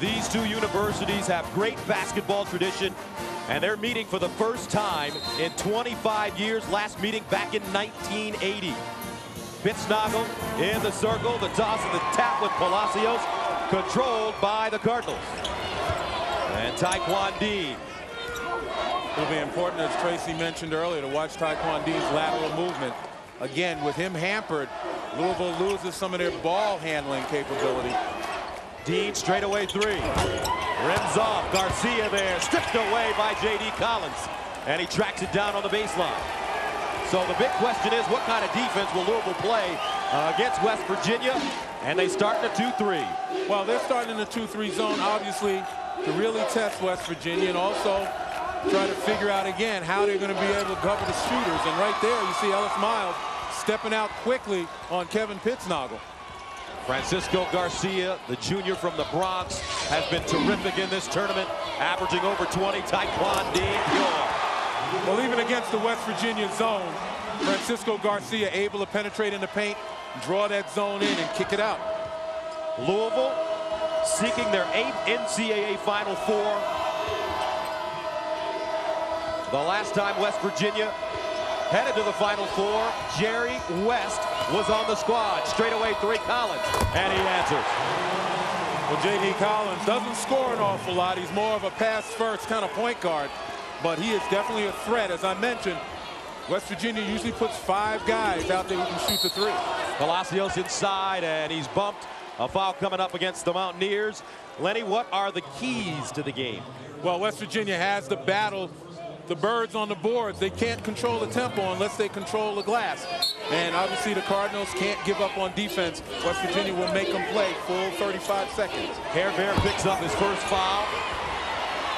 These two universities have great basketball tradition, and they're meeting for the first time in 25 years. Last meeting back in 1980. Pittsnogle in the circle, the toss and the tap with Palacios, controlled by the Cardinals. And Taquan Dean. It'll be important, as Tracy mentioned earlier, to watch Taquan Dean's lateral movement. Again, with him hampered, Louisville loses some of their ball handling capability. Dean straight away three. Rims off. Garcia there. Stripped away by J.D. Collins. And he tracks it down on the baseline. So the big question is, what kind of defense will Louisville play uh, against West Virginia? And they start in a 2-3. Well, they're starting in the 2-3 zone, obviously, to really test West Virginia and also try to figure out again how they're going to be able to cover the shooters. And right there, you see Ellis Myles stepping out quickly on Kevin Pittsnogle. Francisco Garcia, the junior from the Bronx, has been terrific in this tournament, averaging over 20. Taquan Dean pure. Well, even against the West Virginia zone, Francisco Garcia able to penetrate in the paint, draw that zone in, and kick it out. Louisville seeking their eighth NCAA Final Four. The last time West Virginia headed to the Final Four, Jerry West was on the squad. Straight away three Collins, and he answers. Well, J.D. Collins doesn't score an awful lot. He's more of a pass-first kind of point guard but he is definitely a threat. As I mentioned, West Virginia usually puts five guys out there who can shoot the three. Palacios inside, and he's bumped. A foul coming up against the Mountaineers. Lenny, what are the keys to the game? Well, West Virginia has the battle the birds on the boards. They can't control the tempo unless they control the glass. And obviously the Cardinals can't give up on defense. West Virginia will make them play full 35 seconds. Herber picks up his first foul.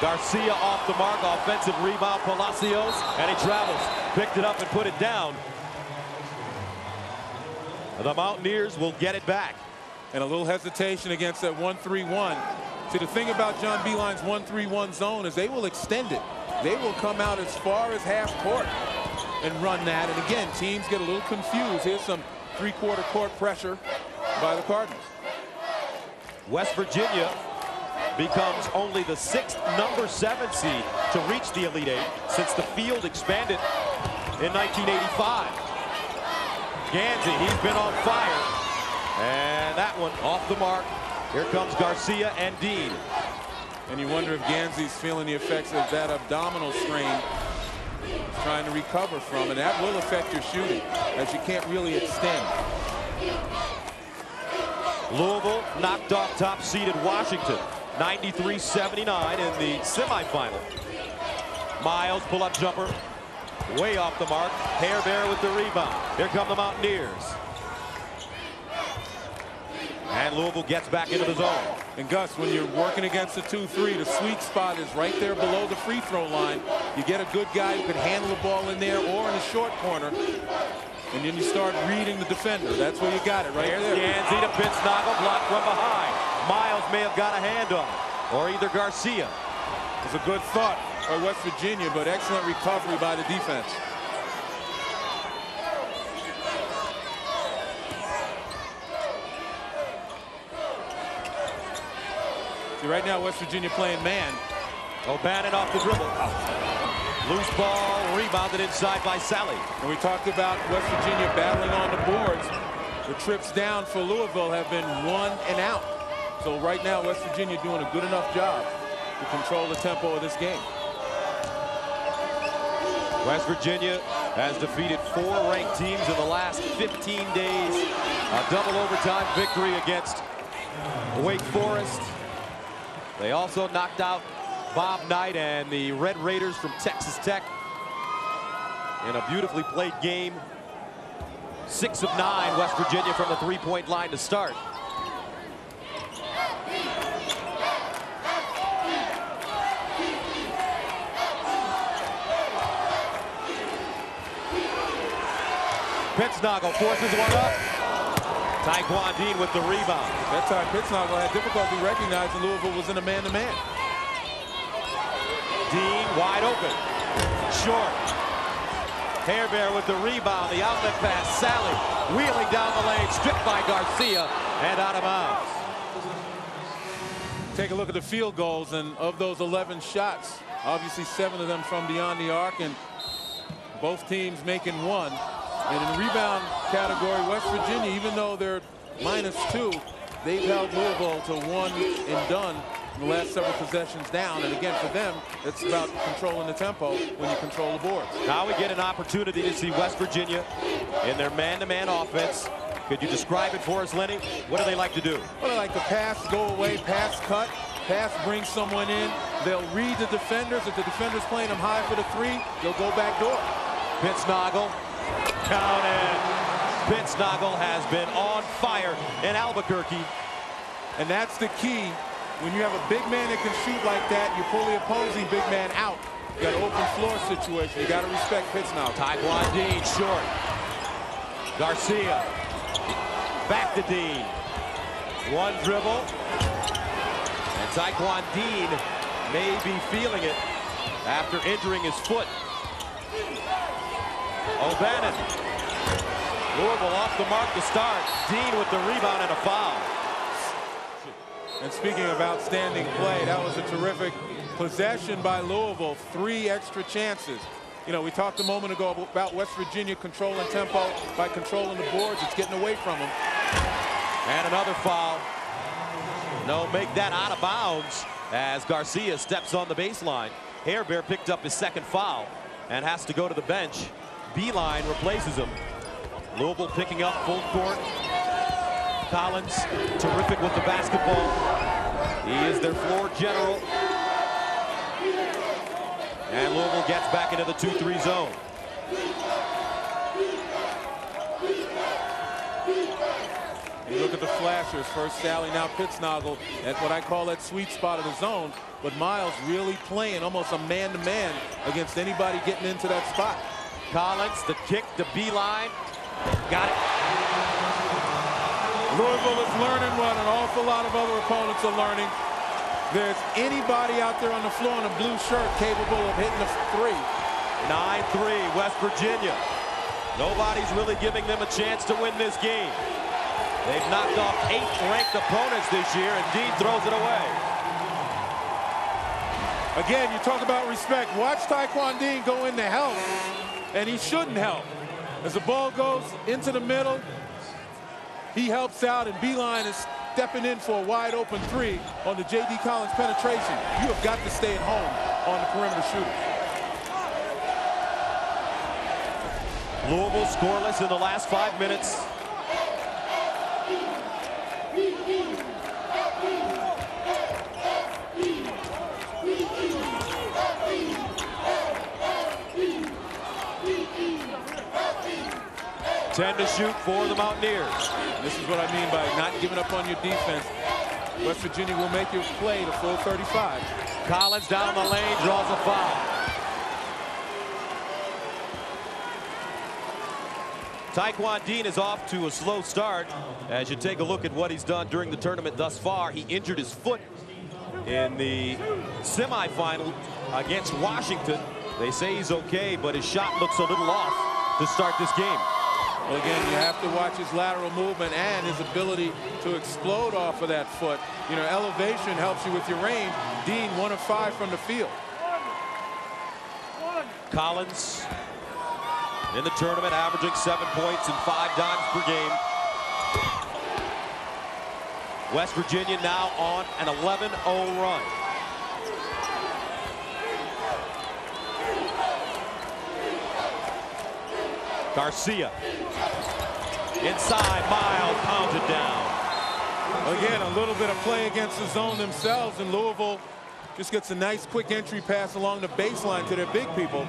Garcia off the mark, offensive rebound, Palacios, and he travels. Picked it up and put it down. The Mountaineers will get it back. And a little hesitation against that 1-3-1. See, the thing about John Beilein's 1-3-1 zone is they will extend it. They will come out as far as half court and run that. And again, teams get a little confused. Here's some three-quarter court pressure by the Cardinals. West Virginia becomes only the sixth number seven seed to reach the Elite Eight since the field expanded in 1985. Gansey, he's been on fire. And that one off the mark. Here comes Garcia and Dean. And you wonder if Gansey's feeling the effects of that abdominal strain trying to recover from. And that will affect your shooting as you can't really extend. Louisville knocked off top-seeded Washington. 93-79 in the semifinal. Myles pull-up jumper, way off the mark. Herber with the rebound. Here come the Mountaineers. And Louisville gets back into the zone. And Gus, when you're working against the 2-3, the sweet spot is right there below the free throw line. You get a good guy who can handle the ball in there or in the short corner. And then you start reading the defender. That's where you got it, right Here's there. Gansey to Pittsnogle, blocked from behind. Myles may have got a hand on it, or either Garcia. It's a good thought by West Virginia, but excellent recovery by the defense. See, right now, West Virginia playing man. Oh, O'Bannon off the dribble. Loose ball, rebounded inside by Sally. And we talked about West Virginia battling on the boards. The trips down for Louisville have been one and out. So right now, West Virginia doing a good enough job to control the tempo of this game. West Virginia has defeated four ranked teams in the last 15 days. A double overtime victory against Wake Forest. They also knocked out Bob Knight and the Red Raiders from Texas Tech in a beautifully played game. Six of nine, West Virginia from the three-point line to start. Pittsnogle forces one up. Taquan Dean with the rebound. That time Pittsnogle had difficulty recognizing Louisville was in a man-to-man. -man. Dean wide open. Short. Herber with the rebound. The outlet pass. Sally wheeling down the lane. Stripped by Garcia and out of bounds. take a look at the field goals, and of those 11 shots, obviously seven of them from beyond the arc, and both teams making one. And in the rebound category, West Virginia, even though they're minus two, they've held Louisville to one and done in the last several possessions down. And again, for them, it's about controlling the tempo when you control the boards. Now we get an opportunity to see West Virginia in their man-to-man -man offense. Could you describe it for us, Lenny? What do they like to do? Well, they like to pass, go away, pass, cut, pass, bring someone in. They'll read the defenders. If the defender's playing them high for the three, they'll go back door. Counted. Pittsnogle has been on fire in Albuquerque. And that's the key. When you have a big man that can shoot like that, you pull the opposing big man out. You got an open floor situation. You got to respect Pittsnogle. Taquan Dean short. Garcia Back to Dean. One dribble. And Taquan Dean may be feeling it after injuring his foot. O'Bannon. Louisville off the mark to start. Dean with the rebound and a foul. And speaking of outstanding play, that was a terrific possession by Louisville. Three extra chances. You know, we talked a moment ago about West Virginia controlling tempo by controlling the boards. It's getting away from them. And another foul. No, make that out of bounds as Garcia steps on the baseline. Herber picked up his second foul and has to go to the bench. Beilein replaces him. Louisville picking up full court. Collins, terrific with the basketball. He is their floor general. And Louisville gets back into the 2-3 zone. You look at the flashers. First Sally, now Pittsnogle at what I call that sweet spot of the zone. But Myles really playing almost a man-to-man -man against anybody getting into that spot. Collins, the kick the Beilein. Got it. Louisville is learning what an awful lot of other opponents are learning. There's anybody out there on the floor in a blue shirt capable of hitting a three. 9-3, West Virginia. Nobody's really giving them a chance to win this game. They've knocked off eight-ranked opponents this year, and Dean throws it away. Again, you talk about respect. Watch Taquan Dean go in to help, and he shouldn't help. As the ball goes into the middle, he helps out, and Beilein is stepping in for a wide open three on the J.D. Collins penetration. You have got to stay at home on the perimeter shooter. Louisville scoreless in the last five minutes. Ten to shoot for the Mountaineers. This is what I mean by not giving up on your defense. West Virginia will make you play to full 35. Collins down the lane, draws a foul. Taquan Dean is off to a slow start. As you take a look at what he's done during the tournament thus far, he injured his foot in the semifinal against Washington. They say he's okay, but his shot looks a little off to start this game. Well, again, you have to watch his lateral movement and his ability to explode off of that foot. You know, elevation helps you with your range. Dean, one of five from the field. Collins in the tournament, averaging seven points and five dimes per game. West Virginia now on an 11-0 run. Garcia. Inside, Myles pounds it down. Again, a little bit of play against the zone themselves, and Louisville just gets a nice quick entry pass along the baseline to their big people.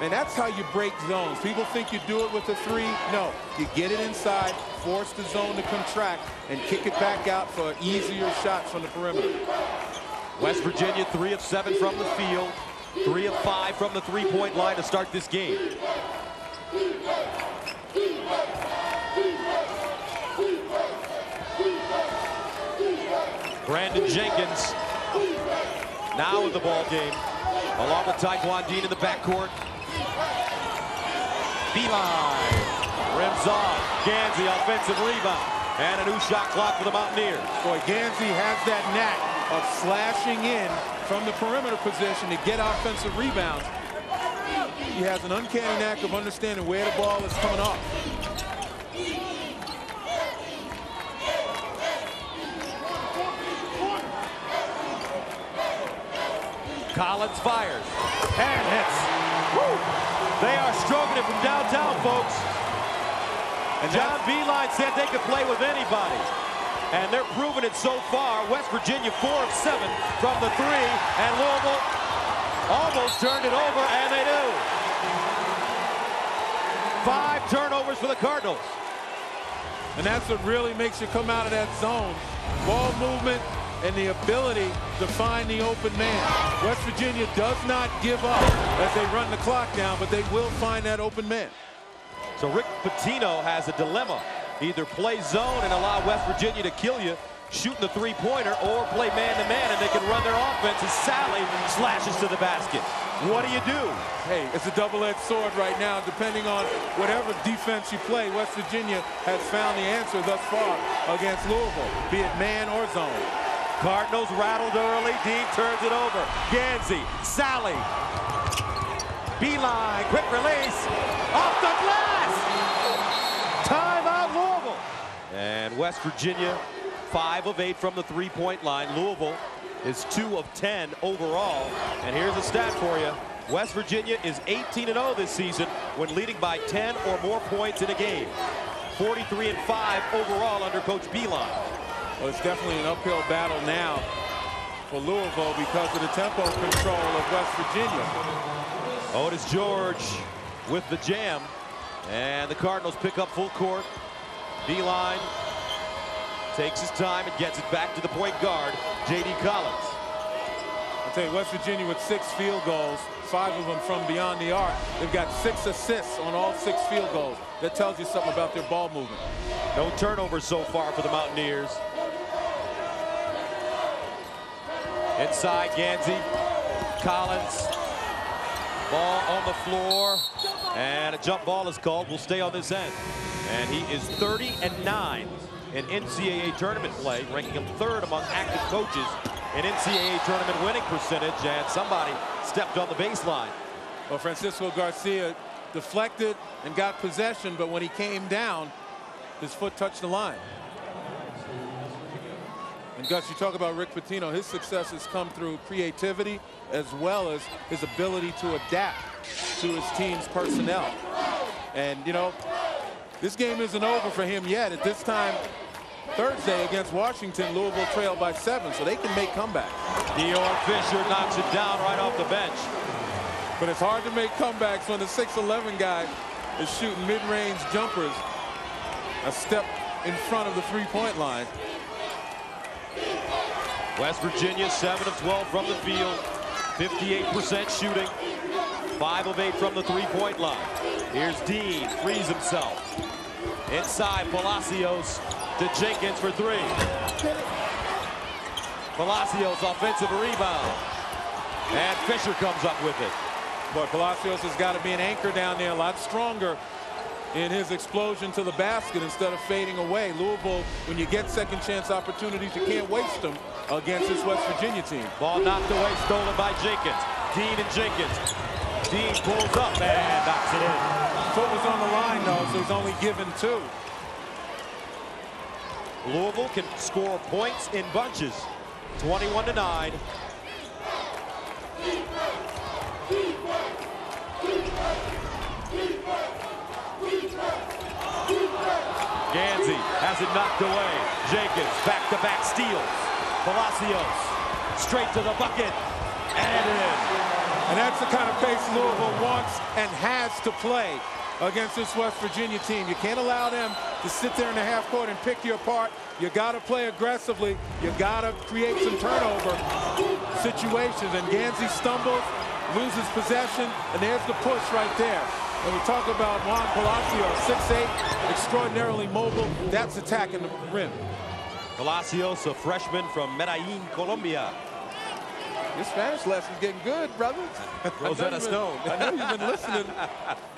And that's how you break zones. People think you do it with a three. No, you get it inside, force the zone to contract, and kick it back out for easier shots from the perimeter. West Virginia, three of seven from the field, three of five from the three-point line to start this game. Brandon Jenkins now in the ball game, along with Taquan Dean in the backcourt. Beilein rims off. Gansey offensive rebound. And a new shot clock for the Mountaineers. Boy, Gansey has that knack of slashing in from the perimeter position to get offensive rebounds. He has an uncanny knack of understanding where the ball is coming off. Collins fires and hits. Woo! They are stroking it from downtown, folks. And John Beilein said they could play with anybody. And they're proving it so far. West Virginia, four of seven from the three. And Louisville almost turned it over, and they do. Five turnovers for the Cardinals. And that's what really makes you come out of that zone. Ball movement, and the ability to find the open man. West Virginia does not give up as they run the clock down, but they will find that open man. So Rick Pitino has a dilemma. Either play zone and allow West Virginia to kill you, shooting the three-pointer, or play man-to-man -man and they can run their offense as Sally slashes to the basket. What do you do? Hey, it's a double-edged sword right now. Depending on whatever defense you play, West Virginia has found the answer thus far against Louisville, be it man or zone. Cardinals rattled early. Dean turns it over. Gansey, Sally. Beilein, quick release. Off the glass. Timeout Louisville. And West Virginia, five of eight from the three-point line. Louisville is two of 10 overall. And here's a stat for you. West Virginia is 18-0 this season when leading by 10 or more points in a game. 43 and 5 overall under Coach Beilein. Well, it's definitely an uphill battle now for Louisville because of the tempo control of West Virginia. Otis George with the jam. And the Cardinals pick up full court. Beilein takes his time and gets it back to the point guard, J.D. Collins. I'll tell you, West Virginia with six field goals, five of them from beyond the arc. They've got six assists on all six field goals. That tells you something about their ball movement. No turnovers so far for the Mountaineers. Inside, Gansey, Collins. Ball on the floor. And a jump ball is called. We'll stay on this end. And he is 30 and 9 in NCAA tournament play, ranking him third among active coaches in NCAA tournament winning percentage. And somebody stepped on the baseline. Well, Francisco Garcia deflected and got possession, but when he came down, his foot touched the line. And Gus, you talk about Rick Pitino. His success has come through creativity as well as his ability to adapt to his team's personnel. And, you know, this game isn't over for him yet. At this time, Thursday against Washington, Louisville trailed by seven, so they can make comebacks. D'or Fischer knocks it down right off the bench. But it's hard to make comebacks when the 6'11 guy is shooting mid-range jumpers a step in front of the three-point line. West Virginia, 7 of 12 from the field, 58% shooting, 5 of 8 from the three-point line. Here's Dean, frees himself. Inside, Palacios to Jenkins for three. Palacios, offensive rebound. And Fischer comes up with it. But Palacios has got to be an anchor down there, a lot stronger in his explosion to the basket instead of fading away. Louisville, when you get second chance opportunities, you can't waste them against this West Virginia team. Ball knocked away, stolen by Jenkins. Dean and Jenkins. Dean pulls up and knocks it in. Foot was on the line, though, so he's only given two. Louisville can score points in bunches. 21 to 9. Gansey has it knocked away. Jenkins back-to-back -back steals. Palacios straight to the bucket and in. And that's the kind of pace Louisville wants and has to play against this West Virginia team. You can't allow them to sit there in the half court and pick you apart. You got to play aggressively. You got to create some turnover situations. And Gansey stumbles, loses possession, and there's the push right there. And we talk about Juan Palacios, 6'8", extraordinarily mobile. That's attacking the rim. Palacios, a freshman from Medellin, Colombia. Your Spanish lesson's getting good, brother. Rosetta Stone. I know you've been listening.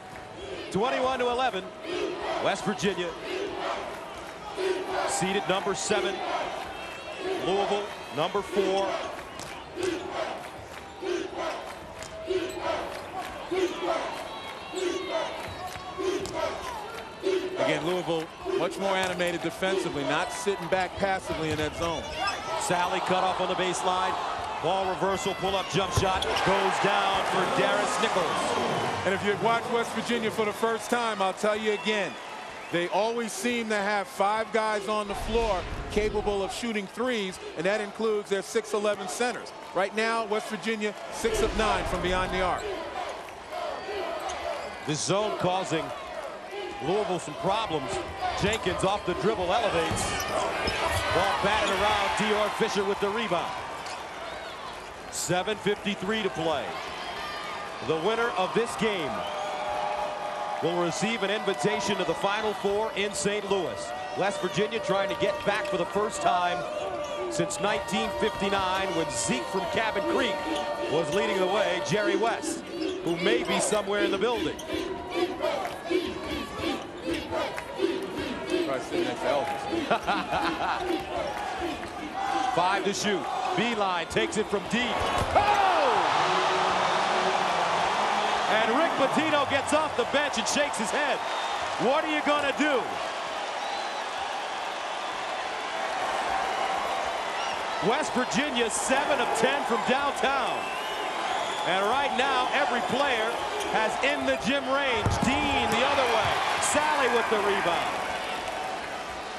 21 to 11. West Virginia seeded number seven. Louisville number four. Again, Louisville much more animated defensively, not sitting back passively in that zone. Sally cut off on the baseline. Ball reversal, pull up jump shot, goes down for Darris Nichols. And if you watch West Virginia for the first time, I'll tell you again, they always seem to have five guys on the floor capable of shooting threes, and that includes their 6'11 centers. Right now, West Virginia, 6 of 9 from behind the arc. This zone causing Louisville some problems. Jenkins off the dribble elevates. Ball batted around. D'or Fischer with the rebound. 7.53 to play. The winner of this game will receive an invitation to the Final Four in St. Louis. West Virginia trying to get back for the first time since 1959 when Zeke from Cabin Creek was leading the way, Jerry West, who may be somewhere in the building. Five to shoot. Beilein takes it from deep. Oh! And Rick Pitino gets off the bench and shakes his head. What are you going to do? West Virginia 7 of 10 from downtown. And right now, every player has in the gym range. Dean the other way. Sally with the rebound.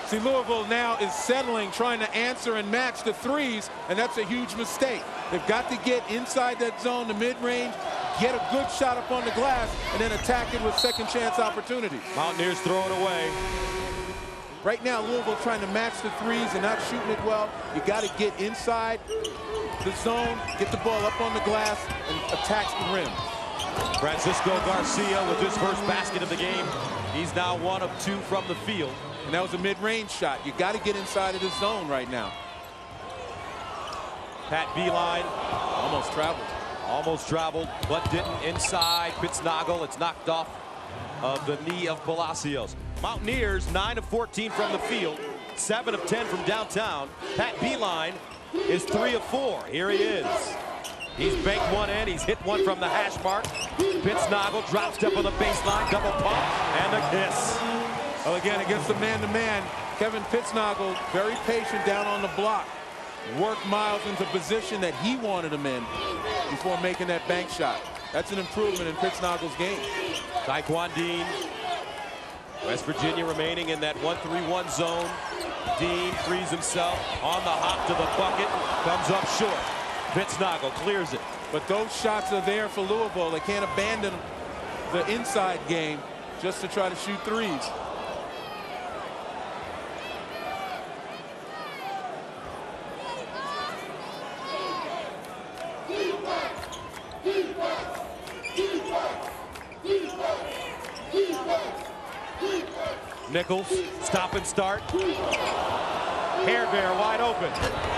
See, Louisville now is settling, trying to answer and match the threes, and that's a huge mistake. They've got to get inside that zone, the mid-range, get a good shot up on the glass, and then attack it with second chance opportunities. Mountaineers throw it away. Right now, Louisville trying to match the threes and not shooting it well. You got to get inside the zone, get the ball up on the glass, and attack the rim. Francisco Garcia with his first basket of the game. He's now one of two from the field. And that was a mid-range shot. You got to get inside of the zone right now. Pat Beilein almost traveled. Almost traveled, but didn't inside. Pittsnogle, it's knocked off of the knee of Palacios. Mountaineers, 9 of 14 from the field, 7 of 10 from downtown. Pat Beilein is 3 of 4. Here he is. He's banked one in. He's hit one from the hash mark. Pittsnogle drop step on the baseline, double pump, and a kiss. Well, again, against the man-to-man, -man, Kevin Pittsnogle, very patient down on the block. Worked Myles into position that he wanted him in before making that bank shot. That's an improvement in Pittsnogle's game. Taquan Dean. West Virginia remaining in that 1-3-1 zone. Dean frees himself on the hop to the bucket. Comes up short. Pittsnogle clears it. But those shots are there for Louisville. They can't abandon the inside game just to try to shoot threes. Nichols, stop and start. Herber wide open.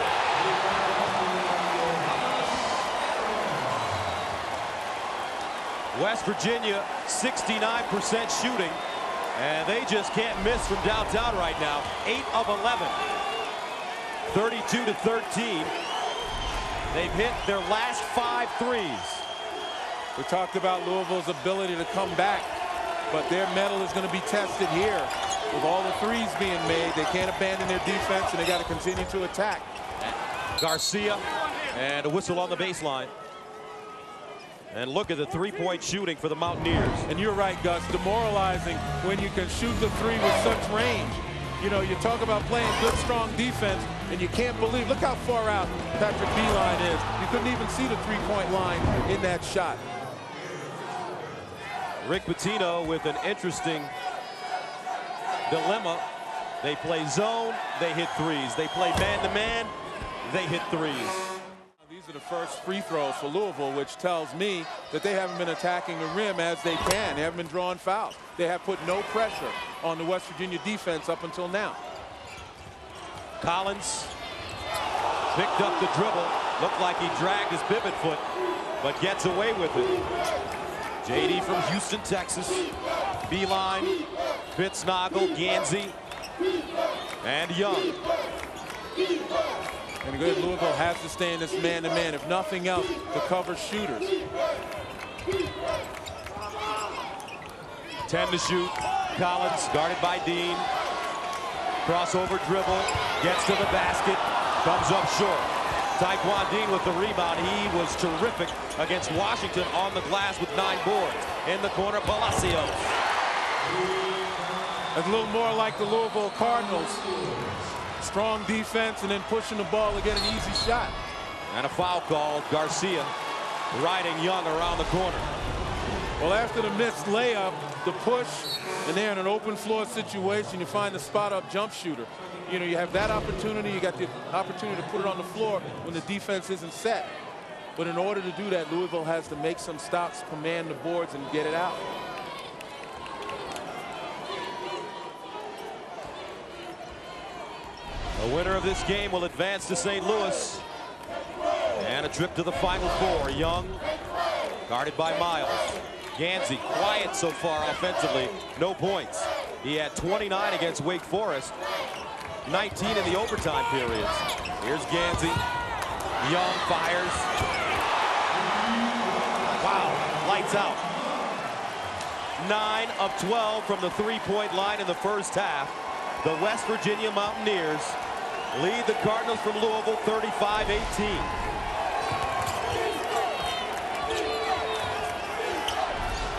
West Virginia, 69% shooting. And they just can't miss from downtown right now. 8 of 11. 32 to 13. They've hit their last five threes. We talked about Louisville's ability to come back but their mettle is going to be tested here. With all the threes being made, they can't abandon their defense, and they got to continue to attack. Garcia, and a whistle on the baseline. And look at the three-point shooting for the Mountaineers. And you're right, Gus, demoralizing when you can shoot the three with such range. You know, you talk about playing good, strong defense, and you can't believe, look how far out Patrick Beilein is. You couldn't even see the three-point line in that shot. Rick Pitino with an interesting dilemma. They play zone, they hit threes. They play man-to-man, -man, they hit threes. The first free throws for Louisville, which tells me that they haven't been attacking the rim as they can. They haven't been drawing fouls. They have put no pressure on the West Virginia defense up until now. Collins picked up the dribble. Looked like he dragged his pivot foot, but gets away with it. JD from Houston, Texas. Beilein, Pittsnogle, Gansey, and Young. And again, Louisville has to stay in this man-to-man, -man, if nothing else, to cover shooters. 10 to shoot. Collins guarded by Dean. Crossover dribble. Gets to the basket. Comes up short. Taquan Dean with the rebound. He was terrific against Washington on the glass with nine boards. In the corner, Palacios. It's a little more like the Louisville Cardinals. Strong defense and then pushing the ball to get an easy shot. And a foul call. Garcia riding Young around the corner. Well, after the missed layup, the push, and they're in an open floor situation, you find the spot-up jump shooter. You know, you have that opportunity. You got the opportunity to put it on the floor when the defense isn't set. But in order to do that, Louisville has to make some stops, command the boards, and get it out. The winner of this game will advance to St. Louis. And a trip to the Final Four. Young, guarded by Myles. Gansey, quiet so far offensively, no points. He had 29 against Wake Forest, 19 in the overtime periods. Here's Gansey. Young fires. Wow, lights out. 9 of 12 from the three-point line in the first half. The West Virginia Mountaineers lead the Cardinals from Louisville 35-18.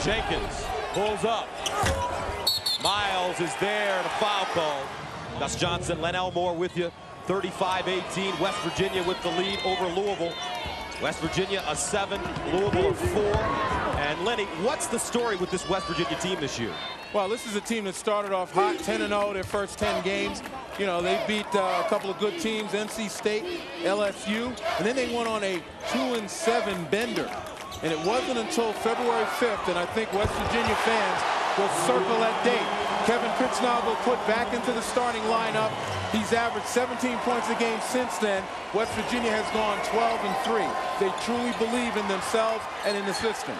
Jenkins pulls up. Myles is there and a foul call. That's Johnson, Len Elmore with you. 35-18, West Virginia with the lead over Louisville. West Virginia a seven, Louisville a four. And Lenny, what's the story with this West Virginia team this year? Well, this is a team that started off hot, 10-0 their first 10 games. You know, they beat uh, a couple of good teams, NC State, LSU, and then they went on a 2-7 bender. And it wasn't until February 5th, and I think West Virginia fans will circle that date. Kevin Pittsnogle put back into the starting lineup. He's averaged 17 points a game since then. West Virginia has gone 12 and 3. They truly believe in themselves and in the system.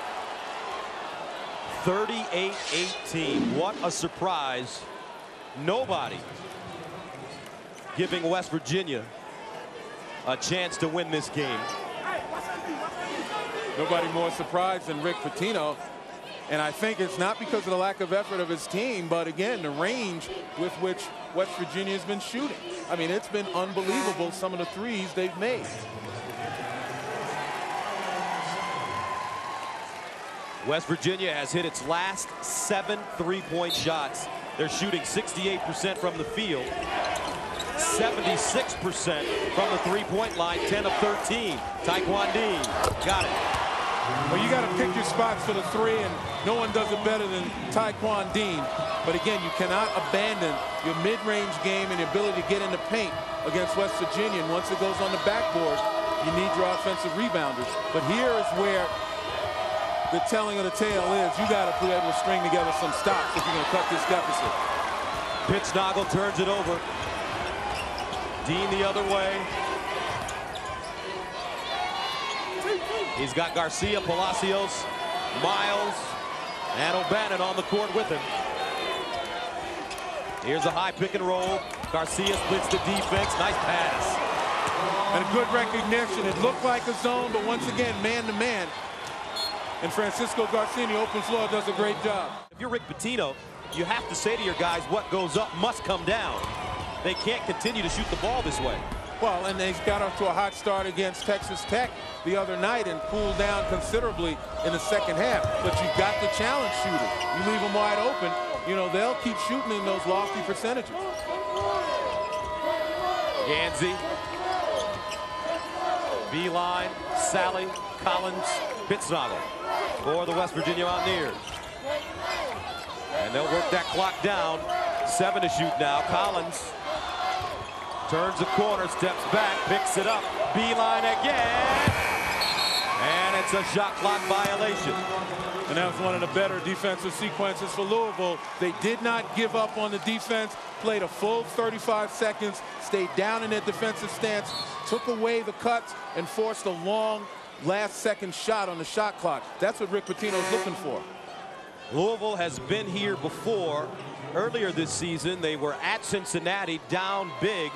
38-18. What a surprise. Nobody giving West Virginia a chance to win this game. Nobody more surprised than Rick Pitino. And I think it's not because of the lack of effort of his team, but again, the range with which West Virginia has been shooting. I mean, it's been unbelievable, some of the threes they've made. West Virginia has hit its last seven three-point shots. They're shooting 68% from the field, 76% from the three-point line, 10 of 13. Taquan Dean got it. Well, you got to pick your spots for the three, and no one does it better than Taquan Dean. But again, you cannot abandon your mid-range game and your ability to get in the paint against West Virginia. And once it goes on the backboard, you need your offensive rebounders. But here is where the telling of the tale is you got to be able to string together some stops if you're going to cut this deficit. Pittsnogle turns it over. Dean the other way. He's got Garcia, Palacios, Myles, and O'Bannon on the court with him. Here's a high pick and roll. Garcia splits the defense. Nice pass. And a good recognition. It looked like a zone, but once again, man-to-man. -man. And Francisco Garcia in the open floor does a great job. If you're Rick Pitino, you have to say to your guys, what goes up must come down. They can't continue to shoot the ball this way. Well, and they got off to a hot start against Texas Tech the other night and cooled down considerably in the second half. But you've got the challenge shooter. You leave them wide open, you know, they'll keep shooting in those lofty percentages. Gansey. Beilein, Sally, Collins, Pittsnogle for the West Virginia Mountaineers. And they'll work that clock down. Seven to shoot now. Collins Turns the corner, steps back, picks it up. Beilein again. And it's a shot clock violation. And that was one of the better defensive sequences for Louisville. They did not give up on the defense, played a full 35 seconds, stayed down in their defensive stance, took away the cuts, and forced a long last second shot on the shot clock. That's what Rick Pitino's looking for. Louisville has been here before. Earlier this season, they were at Cincinnati, down big.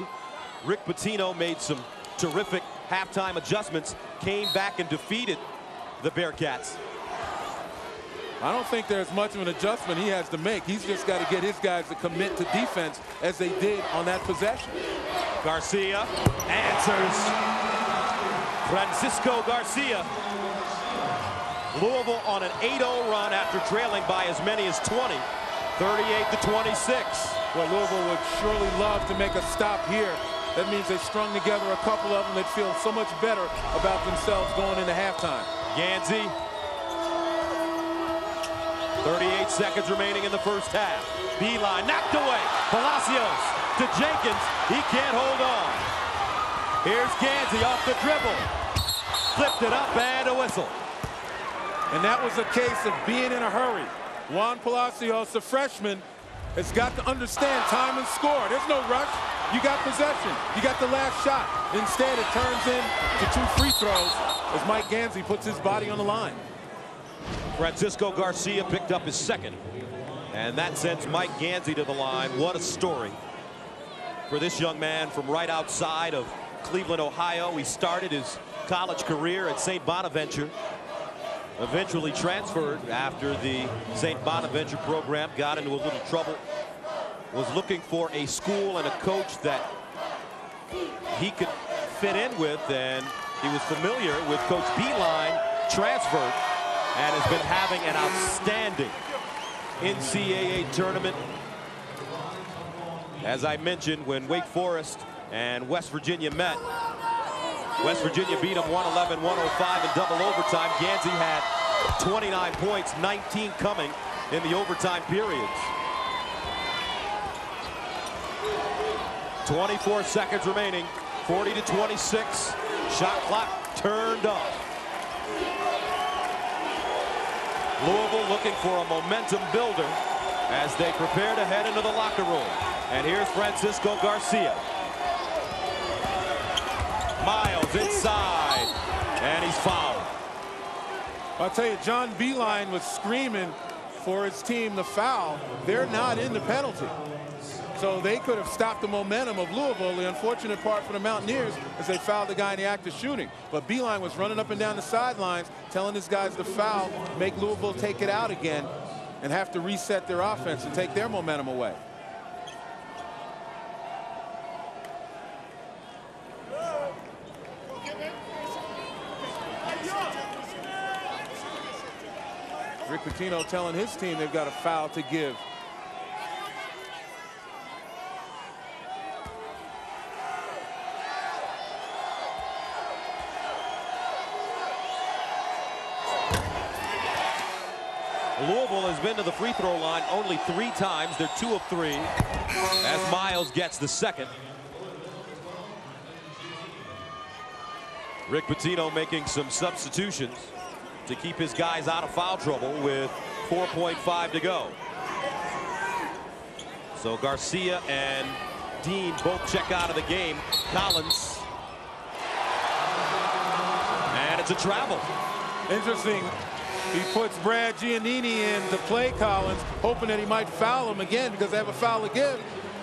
Rick Pitino made some terrific halftime adjustments, came back and defeated the Bearcats. I don't think there's much of an adjustment he has to make. He's just got to get his guys to commit to defense as they did on that possession. Garcia answers. Francisco Garcia. Louisville on an 8-0 run after trailing by as many as 20. 38 to 26. Well, Louisville would surely love to make a stop here. That means they strung together a couple of them that feel so much better about themselves going into halftime. Gansey 38 seconds remaining in the first half. Beilein knocked away. Palacios to Jenkins. He can't hold on. Here's Gansey off the dribble. Flipped it up and a whistle. And that was a case of being in a hurry. Juan Palacios, the freshman, has got to understand time and score. There's no rush. You got possession. You got the last shot. Instead, it turns into two free throws as Mike Gansey puts his body on the line. Francisco Garcia picked up his second. And that sends Mike Gansey to the line. What a story for this young man from right outside of Cleveland, Ohio. He started his college career at St. Bonaventure. Eventually transferred after the St. Bonaventure program got into a little trouble. Was looking for a school and a coach that he could fit in with. And he was familiar with Coach Beilein, transferred and has been having an outstanding NCAA tournament. As I mentioned, when Wake Forest and West Virginia met, West Virginia beat them 111-105 in double overtime. Gansey had 29 points, 19 coming in the overtime periods. 24 seconds remaining, 40 to 26. Shot clock turned off. Louisville looking for a momentum builder as they prepare to head into the locker room. And here's Francisco Garcia. Myles inside, and he's fouled. I'll tell you, John Beilein was screaming for his team the foul. They're not in the penalty. So they could have stopped the momentum of Louisville. The unfortunate part for the Mountaineers is they fouled the guy in the act of shooting. But Beilein was running up and down the sidelines, telling his guys to foul, make Louisville take it out again, and have to reset their offense and take their momentum away. Rick Pitino telling his team they've got a foul to give. Louisville has been to the free throw line only three times. They're two of three as Myles gets the second. Rick Pitino making some substitutions to keep his guys out of foul trouble with 4.5 to go. So Garcia and Dean both check out of the game. Collins. And it's a travel. Interesting. He puts Brad Gianiny in to play Collins, hoping that he might foul him again because they have a foul again.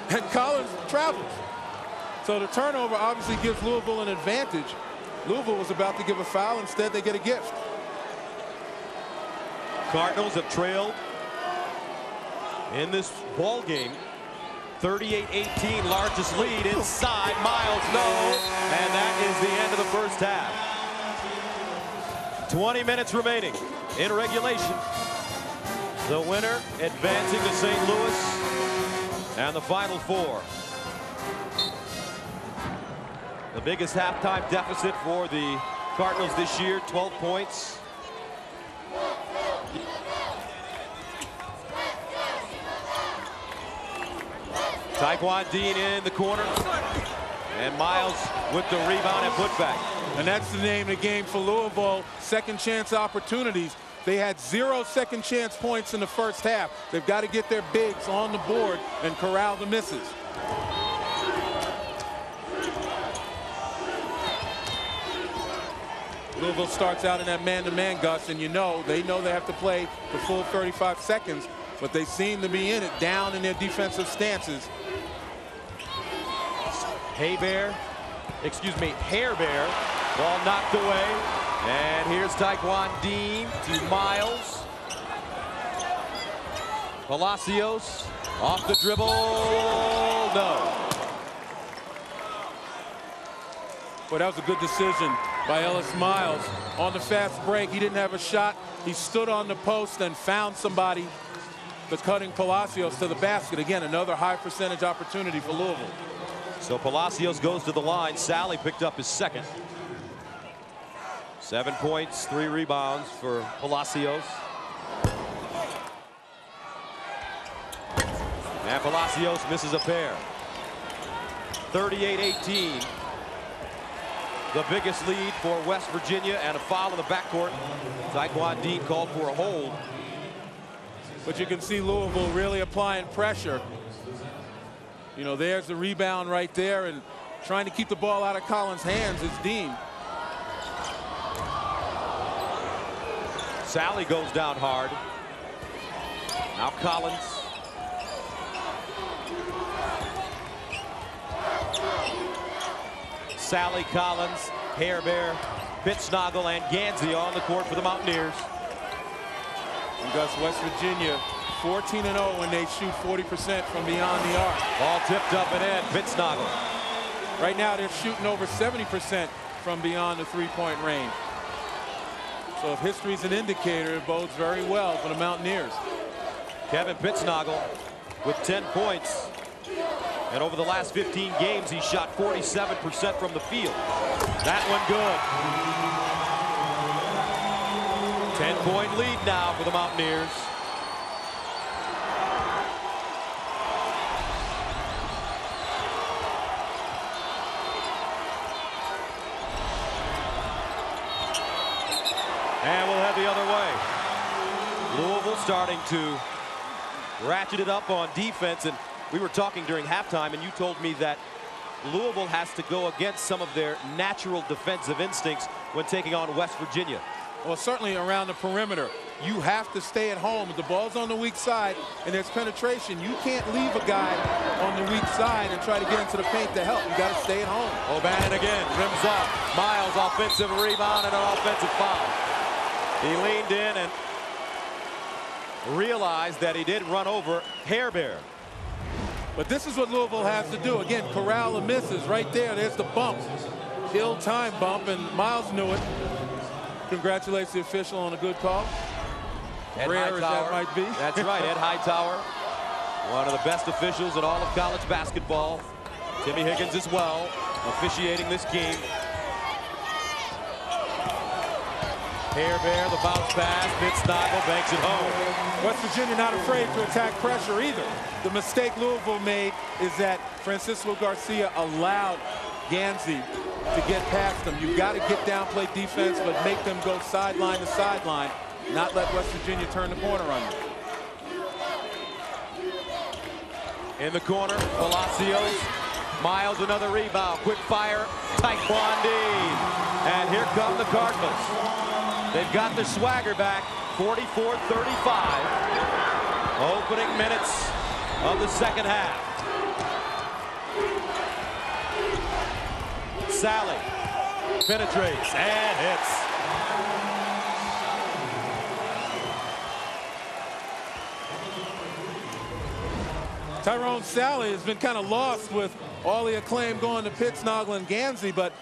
And Collins travels. So the turnover obviously gives Louisville an advantage. Louisville was about to give a foul. Instead, they get a gift. Cardinals have trailed in this ball game. 38-18, largest lead inside. Myles, no. And that is the end of the first half. 20 minutes remaining in regulation. The winner advancing to St. Louis and the Final Four. The biggest halftime deficit for the Cardinals this year, 12 points. Taquan Dean in the corner. And Myles with the rebound and putback. And that's the name of the game for Louisville. Second chance opportunities. They had zero second chance points in the first half. They've got to get their bigs on the board and corral the misses. Louisville starts out in that man-to-man, -man, Gus, and you know, they know they have to play the full 35 seconds, but they seem to be in it down in their defensive stances. Hey Bear, excuse me, Hair Bear. Ball knocked away. And here's Taquan Dean to Myles. Palacios off the dribble. No. But that was a good decision by Ellis Myles. On the fast break, he didn't have a shot. He stood on the post and found somebody the cutting Palacios to the basket. Again, another high percentage opportunity for Louisville. So Palacios goes to the line. Sally picked up his second. Seven points, three rebounds for Palacios. And Palacios misses a pair. 38-18. The biggest lead for West Virginia and a foul in the backcourt. Taquan Dean called for a hold. But you can see Louisville really applying pressure. You know, there's the rebound right there and trying to keep the ball out of Collins' hands is Dean. Sally goes down hard. Now Collins. Sally Collins, Herber, Pittsnogle, and Gansey on the court for the Mountaineers. And Gus, West Virginia 14 and 0 when they shoot 40% from beyond the arc. Ball tipped up and in. Pittsnogle. Right now they're shooting over 70% from beyond the three-point range. So if history's an indicator, it bodes very well for the Mountaineers. Kevin Pittsnogle with 10 points. And over the last 15 games, he shot 47% from the field. That one good. 10-point lead now for the Mountaineers. And we'll head the other way. Louisville starting to ratchet it up on defense. And we were talking during halftime, and you told me that Louisville has to go against some of their natural defensive instincts when taking on West Virginia. Well, certainly around the perimeter. You have to stay at home. If the ball's on the weak side and there's penetration, you can't leave a guy on the weak side and try to get into the paint to help. You got to stay at home. O'Bannon again, rims off. Myles offensive rebound and an offensive foul. He leaned in and realized that he did run over Herber. But this is what Louisville has to do. Again, corral the misses right there. There's the bump. Hill time bump, and Myles knew it. Congratulates the official on a good call. Ed Rare as that might be. That's right, Ed Hightower. One of the best officials in all of college basketball. Timmy Higgins as well, officiating this game. Herber, the bounce pass, Pittsnogle banks it home. West Virginia not afraid to attack pressure either. The mistake Louisville made is that Francisco Garcia allowed Gansey to get past them. You've got to get down, play defense, but make them go sideline to sideline, not let West Virginia turn the corner on you. In the corner, Palacios. Myles, another rebound. Quick fire, Taquan Dean. And here come the Cardinals. They've got the swagger back, 44-35. Opening minutes of the second half. Sally penetrates and hits. Tyrone Sally has been kind of lost with all the acclaim going to Pittsnogle and Gansey, but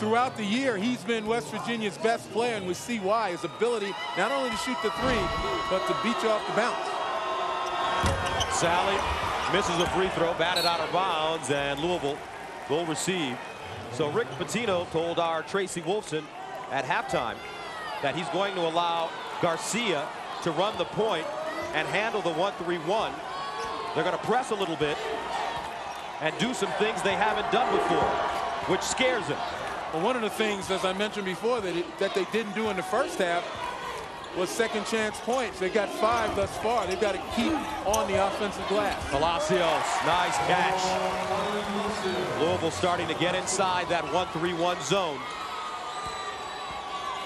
throughout the year, he's been West Virginia's best player, and we see why. His ability not only to shoot the three, but to beat you off the bounce. Sally misses a free throw, batted out of bounds, and Louisville will receive. So Rick Pitino told our Tracy Wolfson at halftime that he's going to allow Garcia to run the point and handle the 1-3-1. They're going to press a little bit and do some things they haven't done before, which scares him. One of the things, as I mentioned before, that, it, that they didn't do in the first half was second chance points. They got five thus far. They've got to keep on the offensive glass. Palacios, nice catch. Louisville starting to get inside that 1-3-1 zone.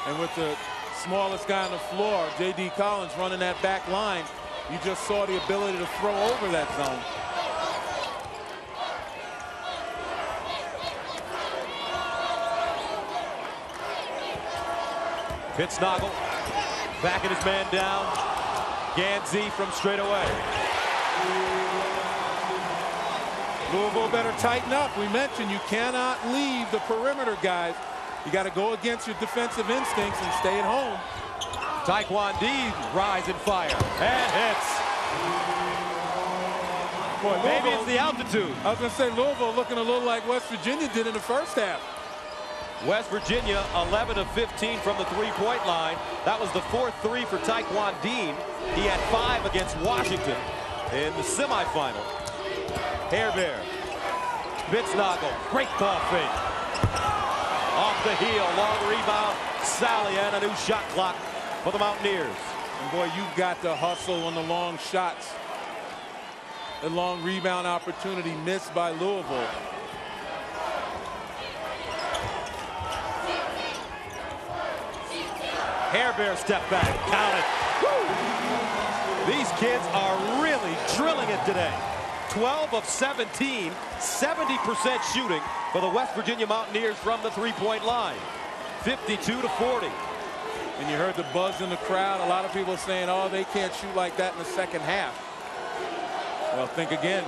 And with the smallest guy on the floor, J.D. Collins running that back line, you just saw the ability to throw over that zone. Pittsnogle backing his man down. Gansey from straight away. Louisville better tighten up. We mentioned you cannot leave the perimeter, guys. You got to go against your defensive instincts and stay at home. Taquan D rise and fire and hits. Boy, Maybe it's the altitude. I was going to say Louisville looking a little like West Virginia did in the first half. West Virginia 11 of 15 from the three-point line. That was the fourth three for Taquan Dean. He had five against Washington in the semifinal. Hair Bear. Pittsnogle. Great ball fake. Off the heel. Long rebound. Sally and a new shot clock for the Mountaineers. And boy, you've got to hustle on the long shots. The long rebound opportunity missed by Louisville. Herber step back. Count it. Woo! These kids are really drilling it today. 12 of 17, 70% shooting for the West Virginia Mountaineers from the three-point line. 52 to 40. And you heard the buzz in the crowd. A lot of people saying, oh, they can't shoot like that in the second half. Well, think again.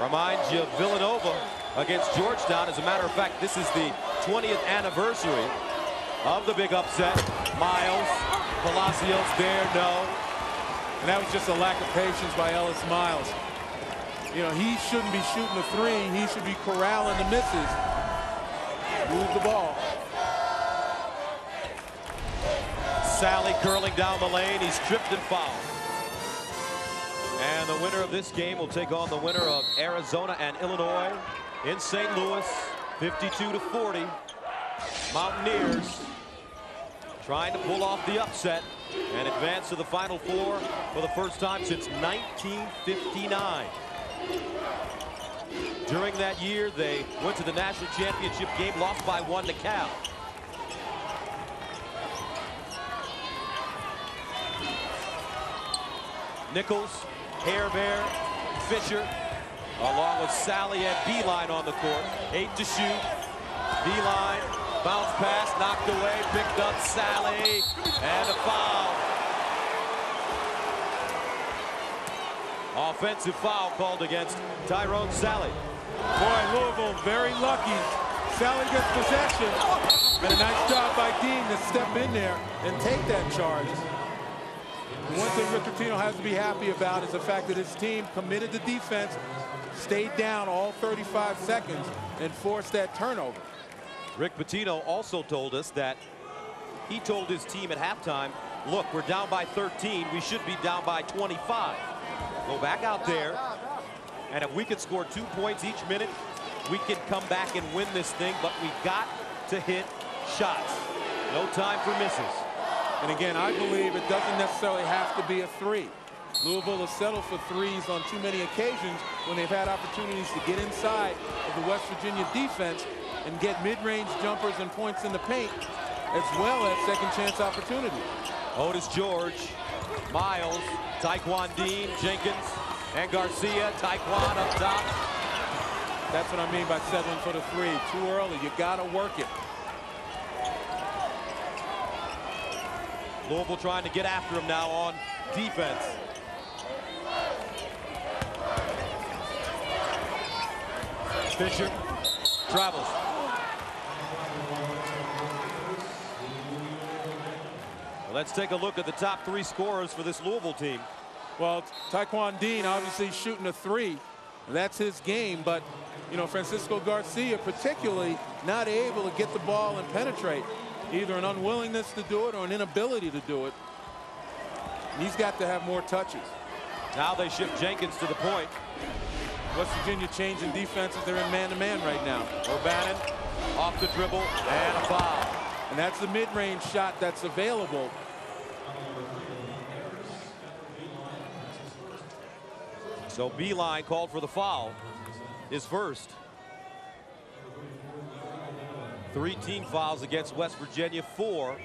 Reminds you of Villanova against Georgetown. As a matter of fact, this is the 20th anniversary of the big upset. Myles, Palacios there, no. And that was just a lack of patience by Ellis Myles. You know, he shouldn't be shooting the three. He should be corralling the misses. Move the ball. Sally curling down the lane. He's tripped and fouled. And the winner of this game will take on the winner of Arizona and Illinois in St. Louis, 52 to 40. Mountaineers trying to pull off the upset and advance to the Final Four for the first time since 1959. During that year, they went to the national championship game, lost by one to Cal. Nichols, Hair Bear, Fischer, along with Sally and Beilein on the court. Eight to shoot. Beilein, bounce pass, knocked away, picked up Sally, and a foul. Offensive foul called against Tyrone Sally. Boy, Louisville very lucky. Sally gets possession. And a nice job by Dean to step in there and take that charge. One thing Rick Pitino has to be happy about is the fact that his team committed to defense, stayed down all 35 seconds, and forced that turnover. Rick Pitino also told us that he told his team at halftime, look, we're down by 13. We should be down by 25. Go back out there, and if we can score two points each minute, we can come back and win this thing, but we got to hit shots. No time for misses. And again, I believe it doesn't necessarily have to be a three. Louisville has settled for threes on too many occasions when they've had opportunities to get inside of the West Virginia defense and get mid-range jumpers and points in the paint, as well as second chance opportunities. Otis George, Myles, Taquan Dean, Jenkins, and Garcia. Taquan up top. That's what I mean by settling for the three. Too early, you gotta work it. Louisville trying to get after him now on defense. Fischer travels. Let's take a look at the top three scorers for this Louisville team. Well, Taquan Dean obviously shooting a three. That's his game, but you know, Francisco Garcia particularly not able to get the ball and penetrate. Either an unwillingness to do it or an inability to do it. And he's got to have more touches. Now they shift Jenkins to the point. West Virginia changing defenses. They're in man-to-man right now. O'Bannon off the dribble and a foul. And that's the mid-range shot that's available. So Beilein called for the foul. His first. Three team fouls against West Virginia, four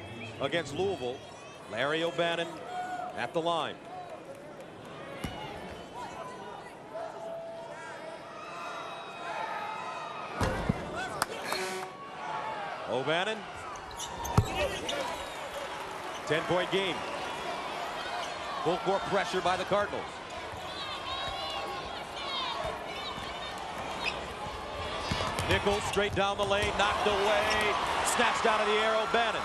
against Louisville. Larry O'Bannon at the line. O'Bannon. 10-point game. Full court pressure by the Cardinals. Nichols straight down the lane, knocked away, snatched out of the air, O'Bannon.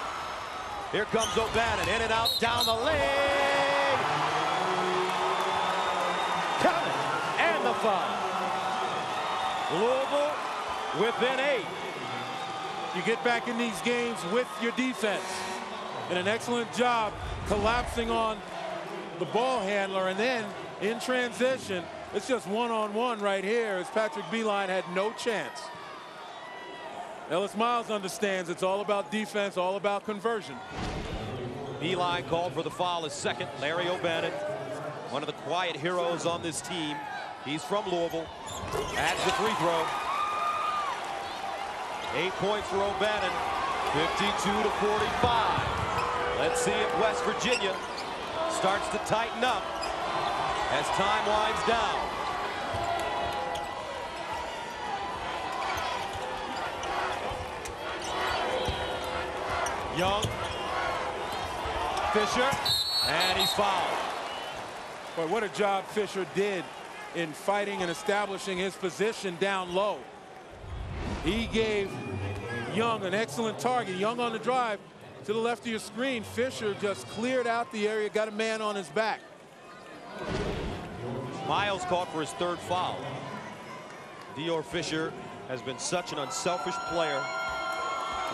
Here comes O'Bannon, in and out, down the lane. Count it, and the foul. Louisville within eight. You get back in these games with your defense. And an excellent job collapsing on the ball handler. And then in transition, it's just one-on-one -on -one right here as Patrick Beilein had no chance. Ellis Myles understands it's all about defense, all about conversion. Eli called for the foul his second. Larry O'Bannon, one of the quiet heroes on this team. He's from Louisville. Adds the free throw. Eight points for O'Bannon. 52 to 45. Let's see if West Virginia starts to tighten up as time winds down. Young. Fischer. And he's fouled. But what a job Fischer did in fighting and establishing his position down low. He gave Young an excellent target. Young on the drive to the left of your screen. Fischer just cleared out the area, got a man on his back. Myles caught for his third foul. D'or Fischer has been such an unselfish player.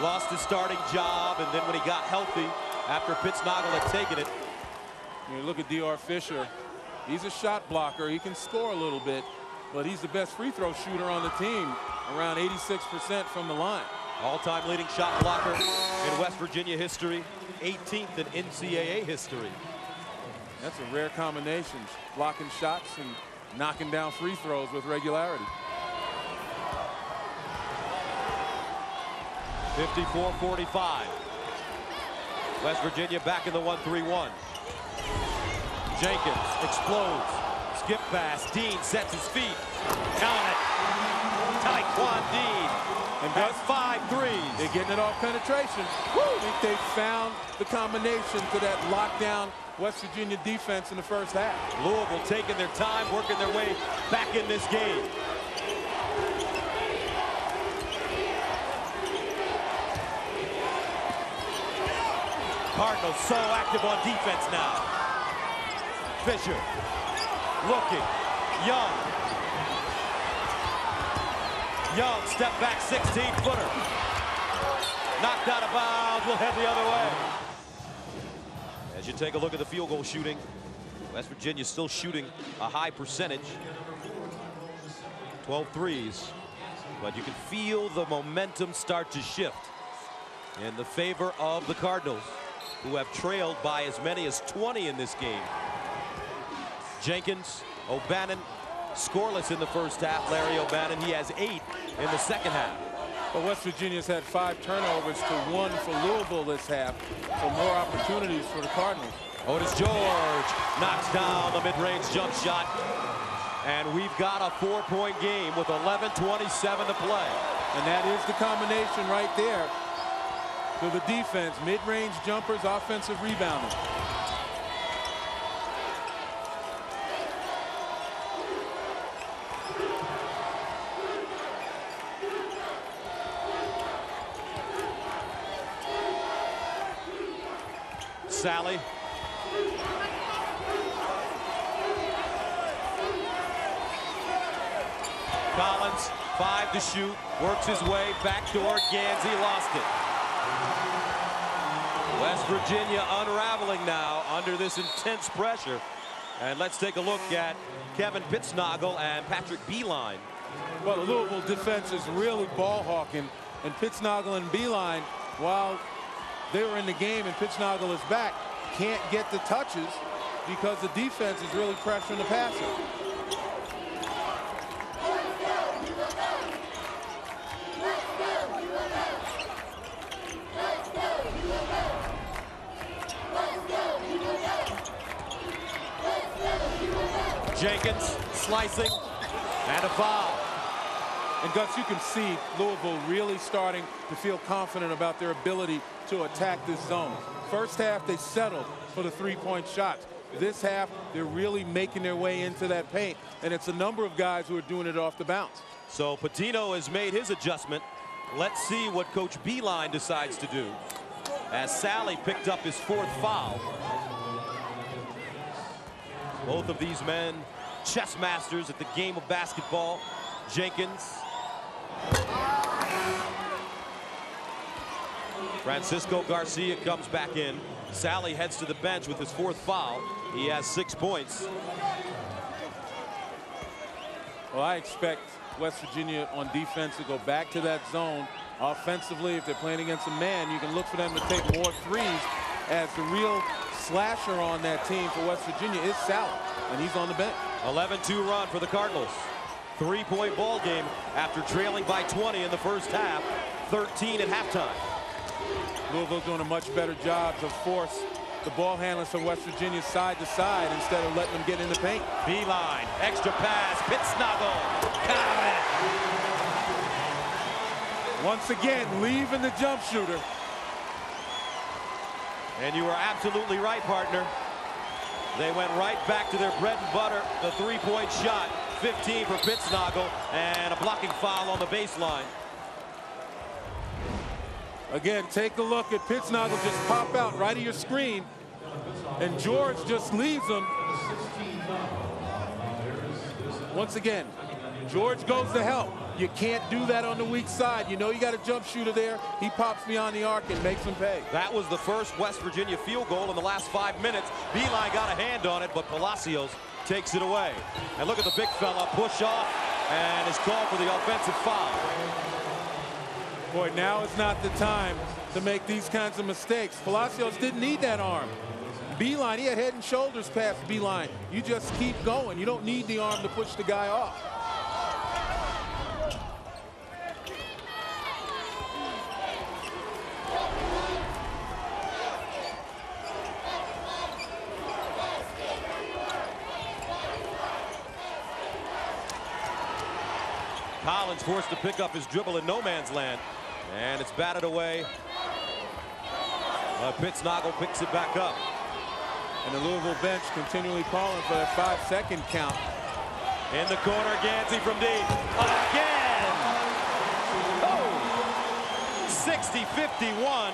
Lost his starting job, and then when he got healthy, after Pittsnogle had taken it. You look at D'or Fischer. He's a shot blocker. He can score a little bit, but he's the best free throw shooter on the team, around 86% from the line. All-time leading shot blocker in West Virginia history, 18th in NCAA history. That's a rare combination, blocking shots and knocking down free throws with regularity. 54-45. West Virginia back in the 1-3-1. Jenkins explodes. Skip pass. Dean sets his feet. Count it. Taquan Dean. And does five threes. They're getting it off penetration. Woo! I think they found the combination to that lockdown West Virginia defense in the first half. Louisville taking their time, working their way back in this game. Cardinals so active on defense now. Fischer looking. Young. Young step back 16 footer. Knocked out of bounds. We'll head the other way. As you take a look at the field goal shooting, West Virginia still shooting a high percentage. 12 threes. But you can feel the momentum start to shift in the favor of the Cardinals who have trailed by as many as 20 in this game. Jenkins, O'Bannon, scoreless in the first half. Larry O'Bannon, he has eight in the second half. But West Virginia's had five turnovers to one for Louisville this half, so more opportunities for the Cardinals. Otis George knocks down the mid-range jump shot. And we've got a four-point game with 11.27 to play. And that is the combination right there to the defense. Mid-range jumpers, offensive rebounding. Sally. Collins, five to shoot, works his way, backdoor, Gansey lost it. West Virginia unraveling now under this intense pressure. And let's take a look at Kevin Pittsnogle and Patrick Beilein. Well, Louisville defense is really ball hawking. And Pittsnogle and Beilein, while they were in the game and Pittsnogle is back, can't get the touches because the defense is really pressuring the passer. Jenkins slicing and a foul. And Gus, you can see Louisville really starting to feel confident about their ability to attack this zone. First half, they settled for the three-point shots. This half, they're really making their way into that paint, and it's a number of guys who are doing it off the bounce. So Pitino has made his adjustment. Let's see what Coach Beilein decides to do as Sally picked up his fourth foul. Both of these men, chess masters at the game of basketball. Jenkins. Francisco Garcia comes back in. Sally heads to the bench with his fourth foul. He has six points. Well, I expect West Virginia on defense to go back to that zone. Offensively, if they're playing against a man, you can look for them to take more threes as the real slasher on that team for West Virginia is Sally, and he's on the bench. 11-2 run for the Cardinals. Three-point ball game after trailing by 20 in the first half, 13 at halftime. Louisville doing a much better job to force the ball handlers from West Virginia side to side instead of letting them get in the paint. Beilein, extra pass, Pittsnogle, got. Once again, leaving the jump shooter. And you are absolutely right, partner. They went right back to their bread and butter, the three-point shot. 15 for Pittsnogle, and a blocking foul on the baseline. Again, take a look at Pittsnogle just pop out right of your screen, and George just leaves him. Once again, George goes to help. You can't do that on the weak side. You know you got a jump shooter there. He pops beyond the arc and makes him pay. That was the first West Virginia field goal in the last five minutes. Beilein got a hand on it, but Palacios takes it away. And look at the big fella push off and is called for the offensive foul. Boy, now is not the time to make these kinds of mistakes. Palacios didn't need that arm. Beilein, he had head and shoulders past Beilein. You just keep going. You don't need the arm to push the guy off. Collins forced to pick up his dribble in no man's land. And it's batted away. Uh, Pittsnogle picks it back up. And the Louisville bench continually calling for that five-second count. In the corner, Gansey from deep. Again! Oh! 60-51.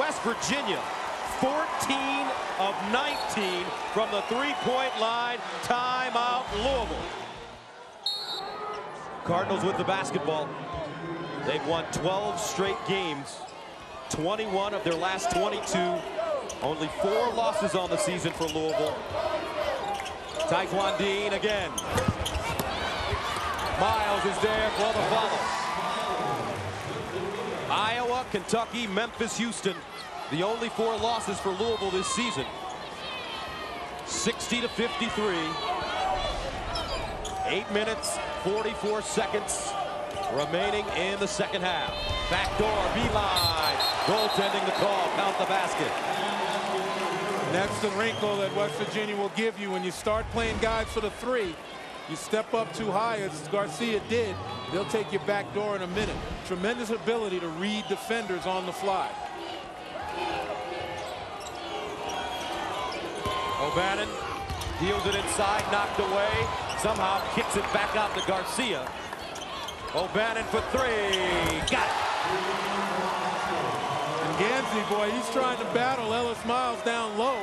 West Virginia, 14 of 19 from the three-point line. Timeout, Louisville. Cardinals with the basketball. They've won 12 straight games, 21 of their last 22. Only four losses on the season for Louisville. Taquan Dean again. Myles is there for the follow. Iowa, Kentucky, Memphis, Houston. The only four losses for Louisville this season. 60 to 53. Eight minutes, 44 seconds remaining in the second half. Backdoor, Beilein. Goaltending the call, count the basket. And that's the wrinkle that West Virginia will give you when you start playing guys for the three. You step up too high, as Garcia did, they'll take you back door in a minute. Tremendous ability to read defenders on the fly. O'Bannon deals it inside, knocked away. Somehow kicks it back out to Garcia. O'Bannon for three. Got it. And Gansey, boy, he's trying to battle Ellis Myles down low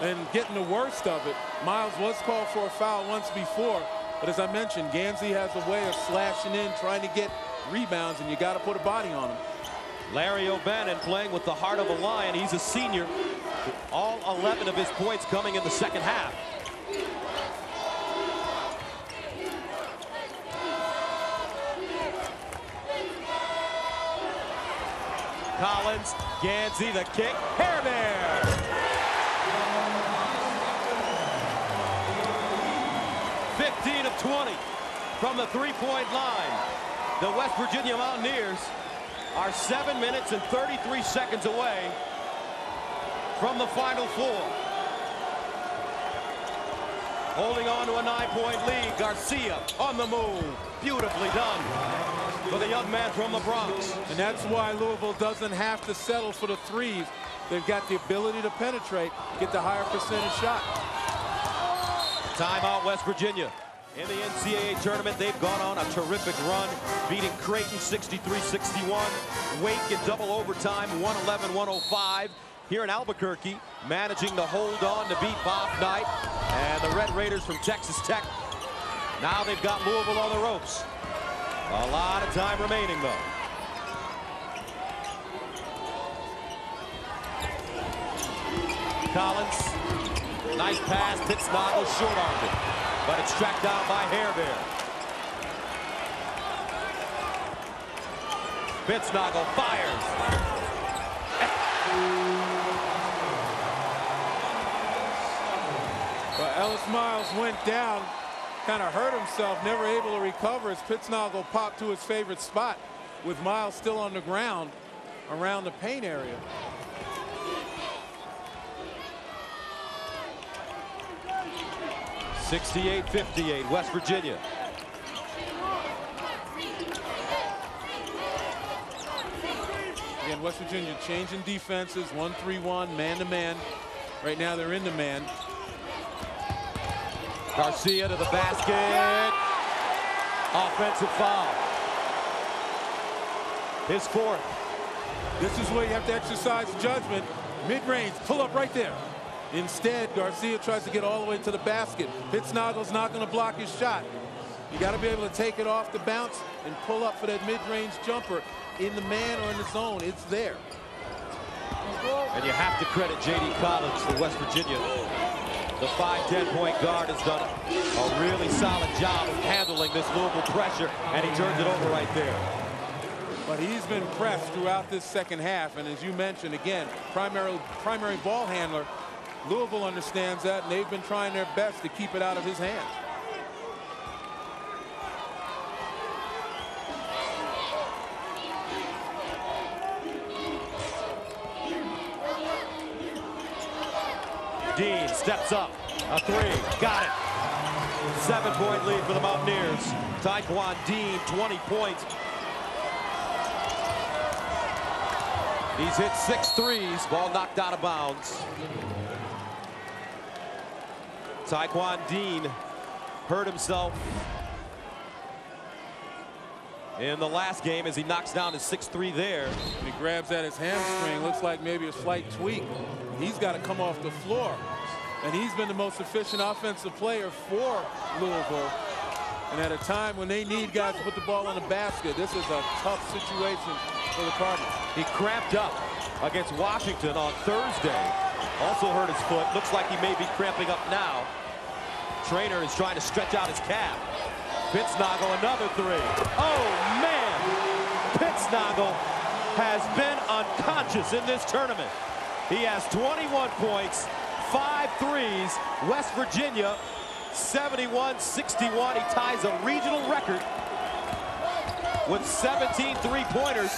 and getting the worst of it. Myles was called for a foul once before, but as I mentioned, Gansey has a way of slashing in, trying to get rebounds, and you got to put a body on him. Larry O'Bannon playing with the heart of a lion. He's a senior. All 11 of his points coming in the second half. Collins, Gansey, the kick, Herber. Fifteen of 20 from the three-point line. The West Virginia Mountaineers are seven minutes and 33 seconds away from the Final Four. Holding on to a nine-point lead, Garcia on the move. Beautifully done for the young man from the Bronx. And that's why Louisville doesn't have to settle for the threes. They've got the ability to penetrate, get the higher percentage shot. Timeout West Virginia. In the NCAA tournament, they've gone on a terrific run, beating Creighton 63-61, Wake in double overtime, 111-105. Here in Albuquerque, managing to hold on to beat Bob Knight and the Red Raiders from Texas Tech. Now they've got Louisville on the ropes. A lot of time remaining, though. Collins, nice pass, Pittsnogle short-armed it but it's tracked down by Herber. Pittsnogle fires. But Ellis Myles went down, kind of hurt himself, never able to recover as Pittsnogle popped to his favorite spot with Myles still on the ground around the paint area. 68-58, West Virginia. Again, West Virginia changing defenses, 1-3-1, man-to-man. Right now they're in the man. Garcia to the basket. Offensive foul. His fourth. This is where you have to exercise judgment. Mid-range, pull up right there. Instead, Garcia tries to get all the way to the basket. Pittsnogle's not going to block his shot. You got to be able to take it off the bounce and pull up for that mid-range jumper in the man or in the zone. It's there. And you have to credit J.D. Collins for West Virginia. The 5'10 point guard has done a really solid job of handling this Louisville pressure, and he turns it over right there. But he's been pressed throughout this second half, and as you mentioned, again, primary, primary ball handler Louisville understands that, and they've been trying their best to keep it out of his hands. Dean steps up. A three. Got it. Seven-point lead for the Mountaineers. Taquan Dean, 20 points. He's hit six threes. Ball knocked out of bounds. Taquan Dean hurt himself in the last game as he knocks down his 6-3 there. And he grabs at his hamstring. Looks like maybe a slight tweak. He's got to come off the floor. And he's been the most efficient offensive player for Louisville. And at a time when they need guys to put the ball in the basket, this is a tough situation for the Cardinals. He cramped up against Washington on Thursday. Also hurt his foot. Looks like he may be cramping up now. Trainer is trying to stretch out his calf. Pittsnogle, another three. Oh, man! Pittsnogle has been unconscious in this tournament. He has 21 points, five threes. West Virginia, 71-61. He ties a regional record with 17 three-pointers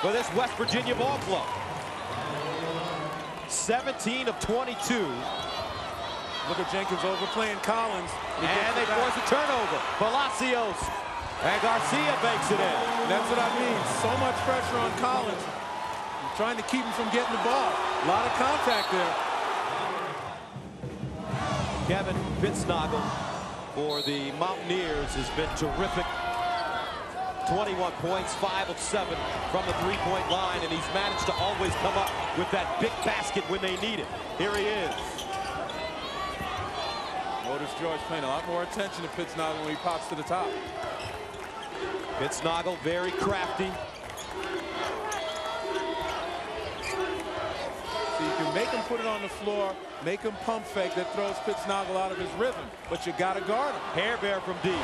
for this West Virginia ball club. 17 of 22. Look at Jenkins overplaying Collins. and they force a turnover. Palacios. And Garcia bakes it in. That's what I mean. So much pressure on Collins. Trying to keep him from getting the ball. A lot of contact there. Kevin Pittsnogle for the Mountaineers has been terrific. 21 points, 5 of 7 from the three-point line, and he's managed to always come up with that big basket when they need it. Here he is. Notice George paying a lot more attention to Pittsnogle when he pops to the top. Pittsnogle very crafty. So you can make him put it on the floor, make him pump fake that throws Pittsnogle out of his rhythm, but you got to guard him. Herber from deep.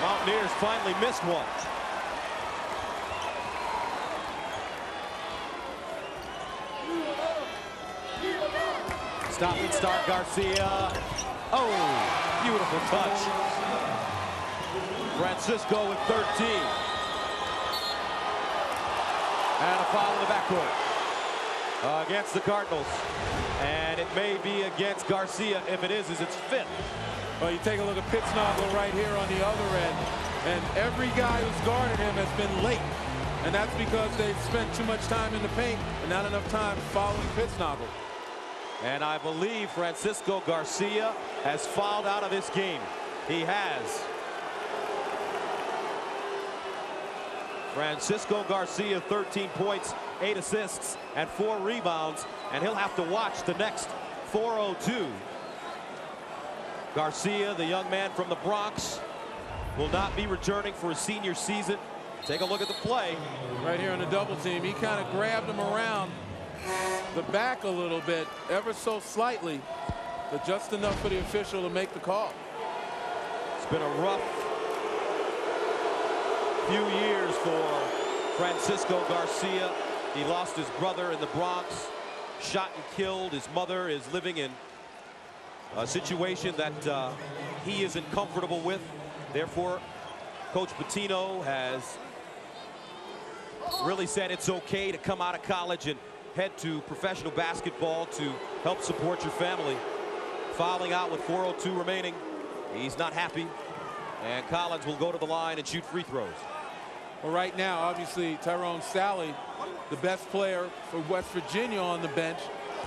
Mountaineers finally missed one. Stop and start Garcia. Oh, beautiful touch. Francisco with 13. And a foul in the backcourt uh, against the Cardinals. And it may be against Garcia. If it is, is its fifth. Well, you take a look at Pittsnogle right here on the other end, and every guy who's guarded him has been late. And that's because they've spent too much time in the paint and not enough time following Pittsnogle. And I believe Francisco Garcia has fouled out of this game. He has. Francisco Garcia, 13 points, 8 assists, and 4 rebounds. And he'll have to watch the next 402. Garcia, the young man from the Bronx, will not be returning for his senior season. Take a look at the play. Right here on the double team, he kind of grabbed him around the back a little bit, ever so slightly, but just enough for the official to make the call. It's been a rough few years for Francisco Garcia. He lost his brother in the Bronx, shot and killed. His mother is living in a situation that uh, he isn't comfortable with. Therefore, Coach Pitino has really said it's okay to come out of college and head to professional basketball to help support your family. Fouling out with 4.02 remaining. He's not happy. And Collins will go to the line and shoot free throws. Well, right now, obviously, Tyrone Sally, the best player for West Virginia on the bench,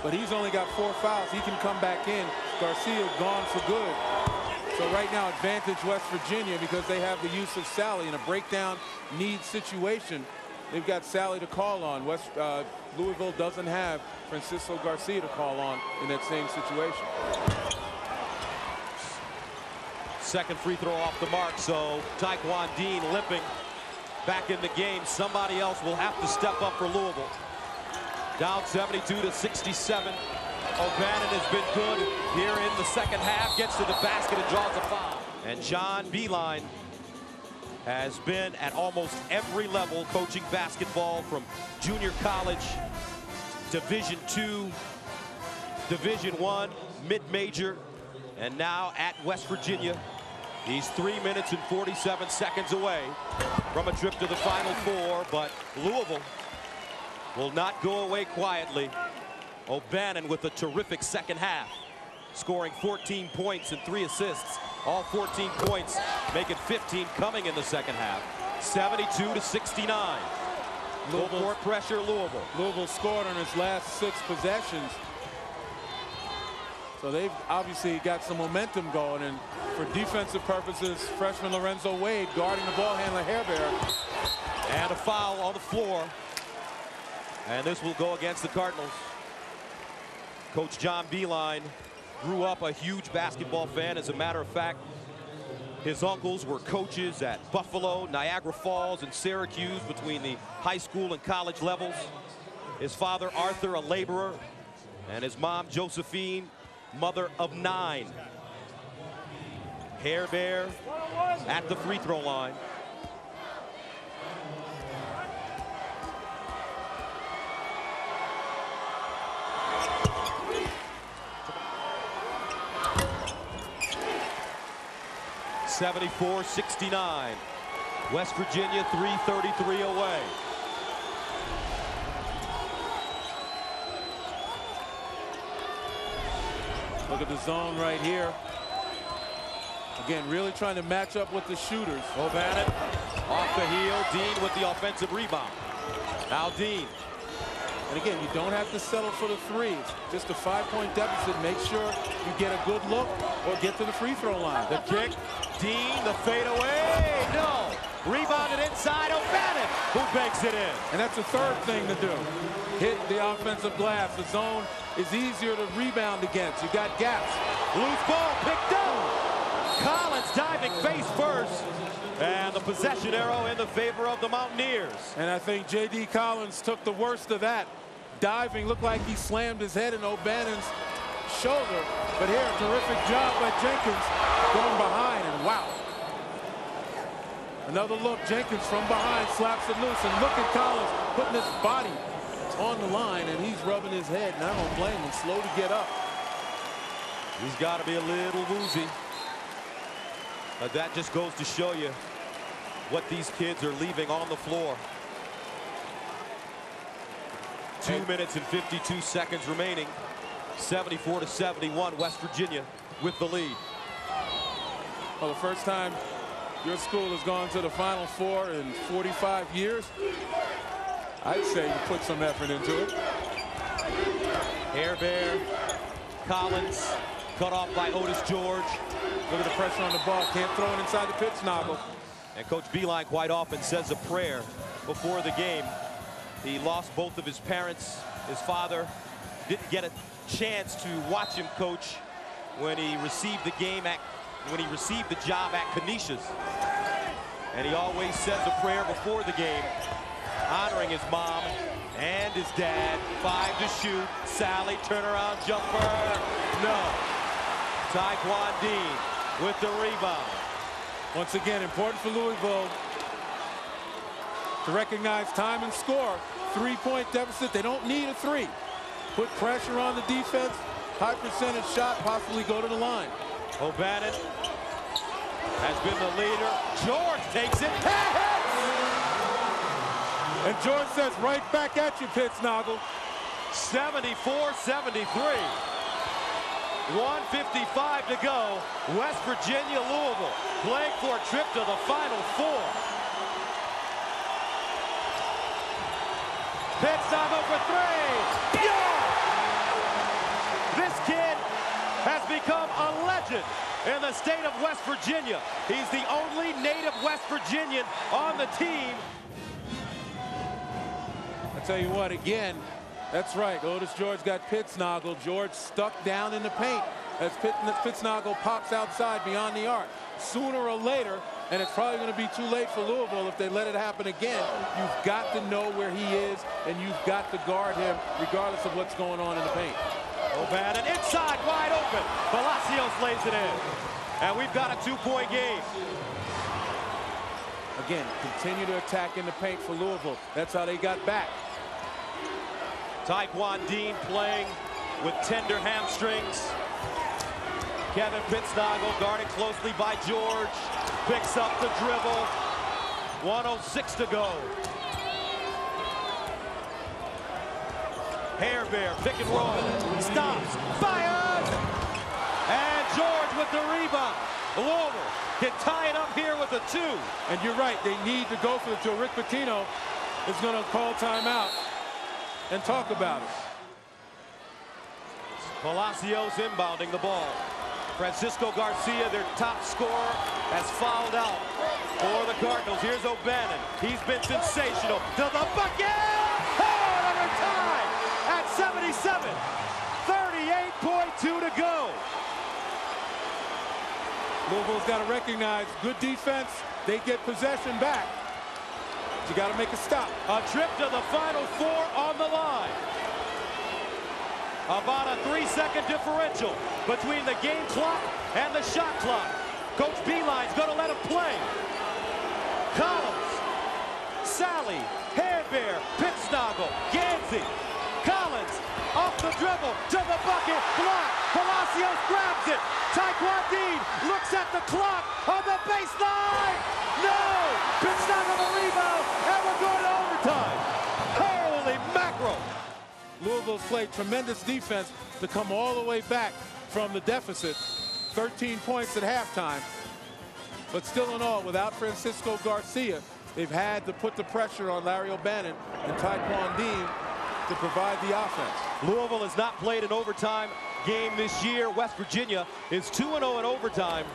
but he's only got four fouls. He can come back in. Garcia gone for good. So right now, advantage West Virginia because they have the use of Sally in a breakdown need situation. They've got Sally to call on. West uh, Louisville doesn't have Francisco Garcia to call on in that same situation. Second free throw off the mark, so Taquan Dean limping back in the game. Somebody else will have to step up for Louisville. Down 72 to 67. O'Bannon has been good here in the second half. Gets to the basket and draws a foul. And John Beilein has been at almost every level coaching basketball from junior college, Division two, Division one, mid-major, and now at West Virginia. He's three minutes and 47 seconds away from a trip to the Final Four, but Louisville will not go away quietly. O'Bannon with a terrific second half, scoring 14 points and three assists. All 14 points, making 15 coming in the second half. 72 to 69. Full court pressure, Louisville. Louisville scored on his last six possessions. So they've obviously got some momentum going. And for defensive purposes, freshman Lorenzo Wade guarding the ball handler Herber. And a foul on the floor. And this will go against the Cardinals. Coach John Beilein grew up a huge basketball fan. As a matter of fact, his uncles were coaches at Buffalo, Niagara Falls, and Syracuse between the high school and college levels. His father, Arthur, a laborer, and his mom, Josephine, mother of nine. Herber at the free throw line. Seventy-four, sixty-nine. West Virginia 333 away. Look at the zone right here. Again, really trying to match up with the shooters. O'Bannon off the heel. Dean with the offensive rebound. Now Dean. And again, you don't have to settle for the threes. Just a five-point deficit. Make sure you get a good look or get to the free throw line. The kick. Dean, the fadeaway. No. Rebounded inside. O'Bannon who banks it in. And that's the third thing to do. Hit the offensive glass. The zone is easier to rebound against. You got gaps. Loose ball picked up. Collins diving face first. And the possession arrow in the favor of the Mountaineers. And I think J.D. Collins took the worst of that. Diving, looked like he slammed his head in O'Bannon's shoulder. But here, a terrific job by Jenkins going behind, wow. Another look, Jenkins from behind slaps it loose, and look at Collins putting his body on the line, and he's rubbing his head, and I don't blame him, slow to get up. He's got to be a little woozy. But that just goes to show you what these kids are leaving on the floor. Two minutes and 52 seconds remaining. 74 to 71, West Virginia with the lead. Well, the first time your school has gone to the Final Four in 45 years, I'd say you put some effort into it. Herber, Collins, cut off by Otis George. Look at the pressure on the ball. Can't throw it inside the Pittsnogle. And Coach Beilein quite often says a prayer before the game. He lost both of his parents. His father didn't get a chance to watch him coach when he received the game at when he received the job at Canisius. And he always says a prayer before the game, honoring his mom and his dad. Five to shoot. Sally, turnaround jumper. No. Taquan Dean with the rebound. Once again, important for Louisville to recognize time and score. Three-point deficit. They don't need a three. Put pressure on the defense. High percentage shot. Possibly go to the line. O'Bannon has been the leader. George takes it. And George says right back at you, Pitts Pittsnogle. 74-73. 155 to go. West Virginia, Louisville playing for a trip to the Final Four. Pitts Pittsnogle for three. Yeah! This kid has become a legend in the state of West Virginia. He's the only native West Virginian on the team. I tell you what, again, that's right. Otis George got Pittsnogle. George stuck down in the paint as Pitt, pops outside beyond the arc. Sooner or later, and it's probably going to be too late for Louisville if they let it happen again, you've got to know where he is, and you've got to guard him regardless of what's going on in the paint. O'Bannon inside, wide open. Palacios lays it in. And we've got a two-point game. Again, continue to attack in the paint for Louisville. That's how they got back. Taquan Dean playing with tender hamstrings. Kevin Pittsnogle guarded closely by George. Picks up the dribble. 106 to go. Herber, pick and roll. Stops, fires! And George with the rebound. Louisville can tie it up here with a two. And you're right, they need to go for the two. Rick Pitino is going to call timeout and talk about it. Palacios inbounding the ball. Francisco Garcia, their top scorer, has fouled out for the Cardinals. Here's O'Bannon. He's been sensational. To the bucket! Oh, another tie at 77. 38.2 to go. Louisville's got to recognize good defense. They get possession back. You got to make a stop. A trip to the Final Four on the line. About a three-second differential between the game clock and the shot clock. Coach Beilein's going to let him play. Collins, Sally, Herber, Pittsnogle, Gansey, off the dribble, to the bucket, block. Palacios grabs it. Taquan Dean looks at the clock on the baseline. No! Pittsnogle the rebound, and we're going to overtime. Holy mackerel! Louisville's played tremendous defense to come all the way back from the deficit. 13 points at halftime. But still in all, without Francisco Garcia, they've had to put the pressure on Larry O'Bannon and Taquan Dean to provide the offense. Louisville has not played an overtime game this year. West Virginia is 2-0 in overtime,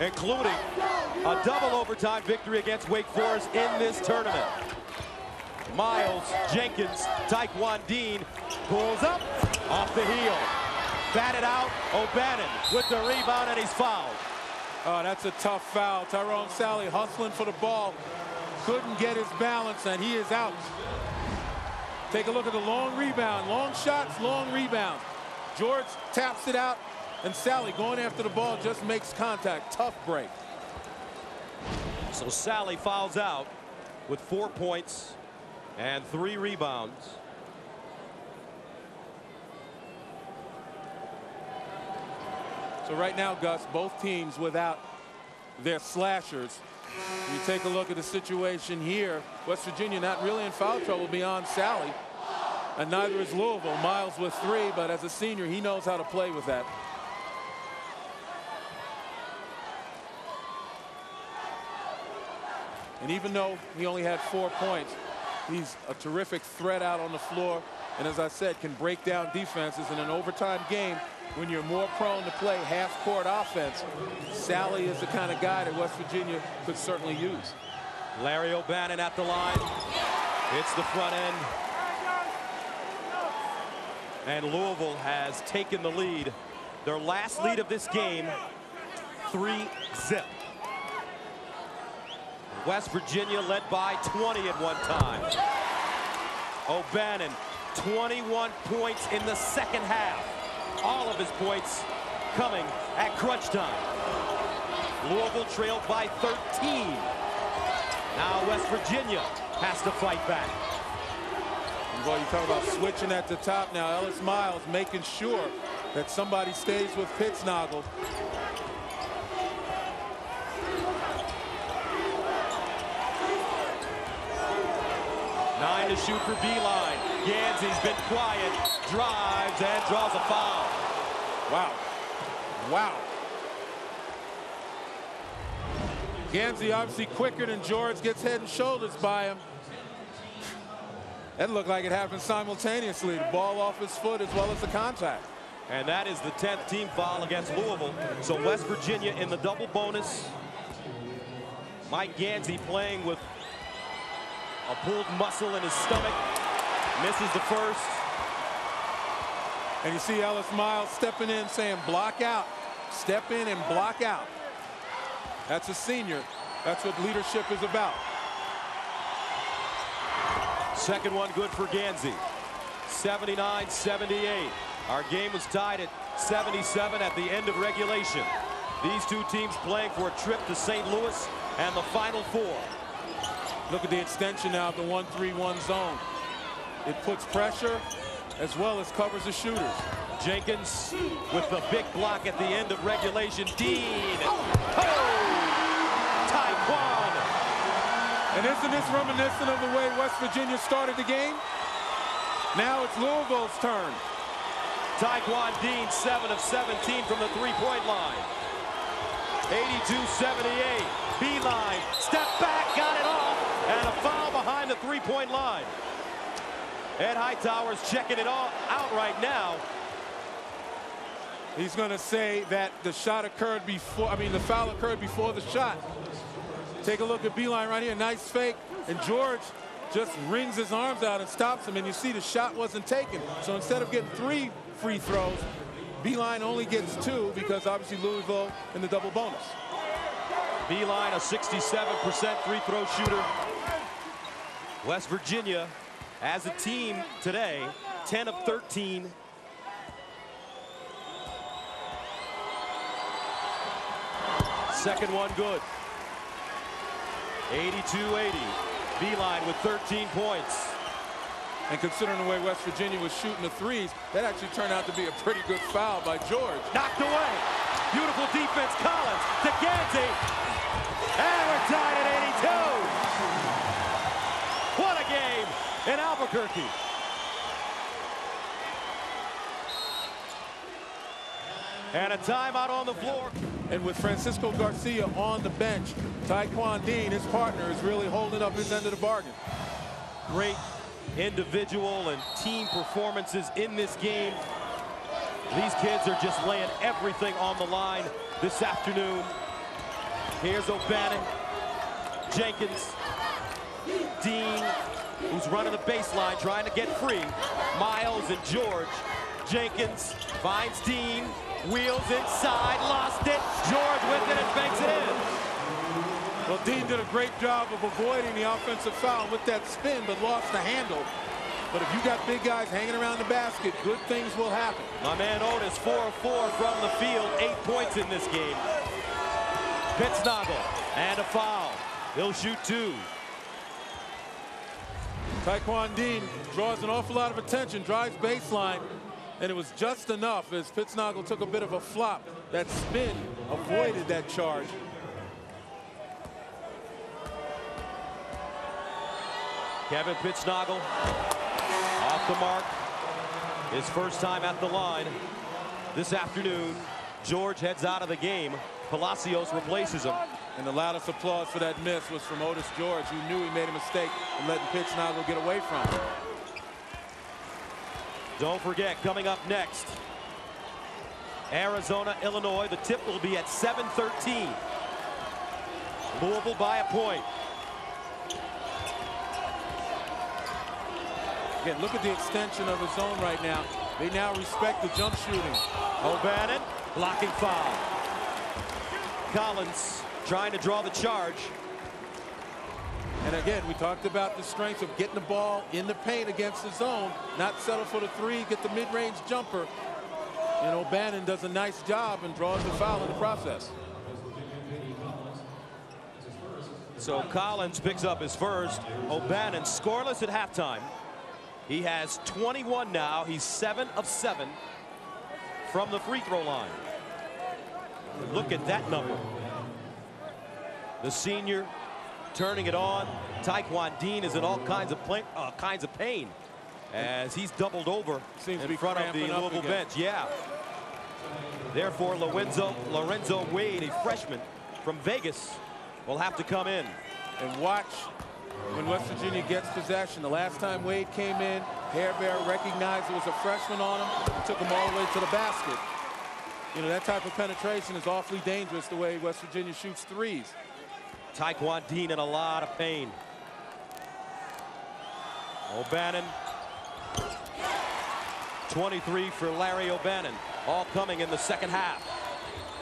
including a double overtime victory against Wake Forest in this tournament. Myles, Jenkins, Taquan Dean pulls up off the heel. Batted out, O'Bannon with the rebound, and he's fouled. Oh, that's a tough foul. Tyrone Sally hustling for the ball. Couldn't get his balance, and he is out. Take a look at the long rebound. Long shots, long rebound. George taps it out, and Sally going after the ball just makes contact. Tough break. So Sally fouls out with four points and three rebounds. So right now, Gus, both teams without their slashers. You take a look at the situation here. West Virginia not really in foul trouble beyond Sally. And neither is Louisville. Myles with three, but as a senior, he knows how to play with that. And even though he only had four points, he's a terrific threat out on the floor. And as I said, can break down defenses in an overtime game when you're more prone to play half-court offense. Sally is the kind of guy that West Virginia could certainly use. Larry O'Bannon at the line. It's the front end. And Louisville has taken the lead. Their last lead of this game, three zip. West Virginia led by 20 at one time. O'Bannon, 21 points in the second half. All of his points coming at crunch time. Louisville trailed by 13. Now West Virginia has to fight back. Boy, you talk about switching at the top now. Ellis Myles making sure that somebody stays with Pittsnogle. Nine to shoot for Beilein. Gansey's been quiet, drives and draws a foul. Wow. Wow. Gansey obviously quicker than George, gets head and shoulders by him. That looked like it happened simultaneously. The ball off his foot as well as the contact. And that is the 10th team foul against Louisville. So West Virginia in the double bonus. Mike Gansey playing with a pulled muscle in his stomach. Misses the first. And you see Ellis Myles stepping in saying block out. Step in and block out. That's a senior. That's what leadership is about. Second one good for Gansey. 79-78. Our game was tied at 77 at the end of regulation. These two teams playing for a trip to St. Louis and the Final Four. Look at the extension now of the 1-3-1 zone. It puts pressure as well as covers the shooters. Jenkins with the big block at the end of regulation. Dean. Oh! oh Taquan. And isn't this reminiscent of the way West Virginia started the game? Now it's Louisville's turn. Taquan Dean, 7 of 17 from the three-point line. 82-78. Beilein, step back, got it off, and a foul behind the three-point line. Ed Hightower's checking it all out right now. He's going to say that the shot occurred before, I mean, the foul occurred before the shot. Take a look at Beilein right here, nice fake, and George just rings his arms out and stops him, and you see the shot wasn't taken. So instead of getting three free throws, Beilein only gets two because obviously Louisville in the double bonus. Beilein, a 67% free throw shooter. West Virginia, as a team today, 10 of 13. Second one good. 82-80. Beilein with 13 points. And considering the way West Virginia was shooting the threes, that actually turned out to be a pretty good foul by George. Knocked away. Beautiful defense. Collins to Gansey. And we're tied at 82. What a game in Albuquerque. And a timeout on the floor. And with Francisco Garcia on the bench, Taquan Dean, his partner, is really holding up his end of the bargain. Great individual and team performances in this game. These kids are just laying everything on the line this afternoon. Here's O'Bannon, Jenkins, Dean, who's running the baseline, trying to get free. Myles and George. Jenkins finds Dean, wheels inside, lost it. George with it and banks it in. Well, Dean did a great job of avoiding the offensive foul with that spin, but lost the handle. But if you got big guys hanging around the basket, good things will happen. My man Otis, 4 4 from the field, eight points in this game. Pittsnogle, and a foul. He'll shoot two. Taquan Dean draws an awful lot of attention, drives baseline, and it was just enough as Pittsnogle took a bit of a flop. That spin avoided that charge. Kevin Pittsnogle off the mark. His first time at the line this afternoon. George heads out of the game. Palacios replaces him. And the loudest applause for that miss was from Otis George, who knew he made a mistake in letting Pittsnogle get away from him. Don't forget, coming up next, Arizona, Illinois. The tip will be at 7:13. Louisville by a point. Again, look at the extension of the zone right now. They now respect the jump shooting. O'Bannon, blocking foul. Collins trying to draw the charge. And again, we talked about the strength of getting the ball in the paint against the zone, not settle for the three, get the mid-range jumper. And O'Bannon does a nice job and draws the foul in the process. So Collins picks up his first. O'Bannon scoreless at halftime. He has 21 now. He's 7 of 7 from the free throw line. Look at that number. The senior turning it on. Taquan Dean is in all kinds of play, uh, kinds of pain as he's doubled over Seems in to be front of the Louisville bench. Yeah. Therefore, Lorenzo, Lorenzo Wade, a freshman from Vegas, will have to come in. And watch when West Virginia gets possession. The last time Wade came in, Herber recognized there was a freshman on him and took him all the way to the basket. You know, that type of penetration is awfully dangerous the way West Virginia shoots threes. Taquan Dean in a lot of pain. O'Bannon. 23 for Larry O'Bannon. All coming in the second half.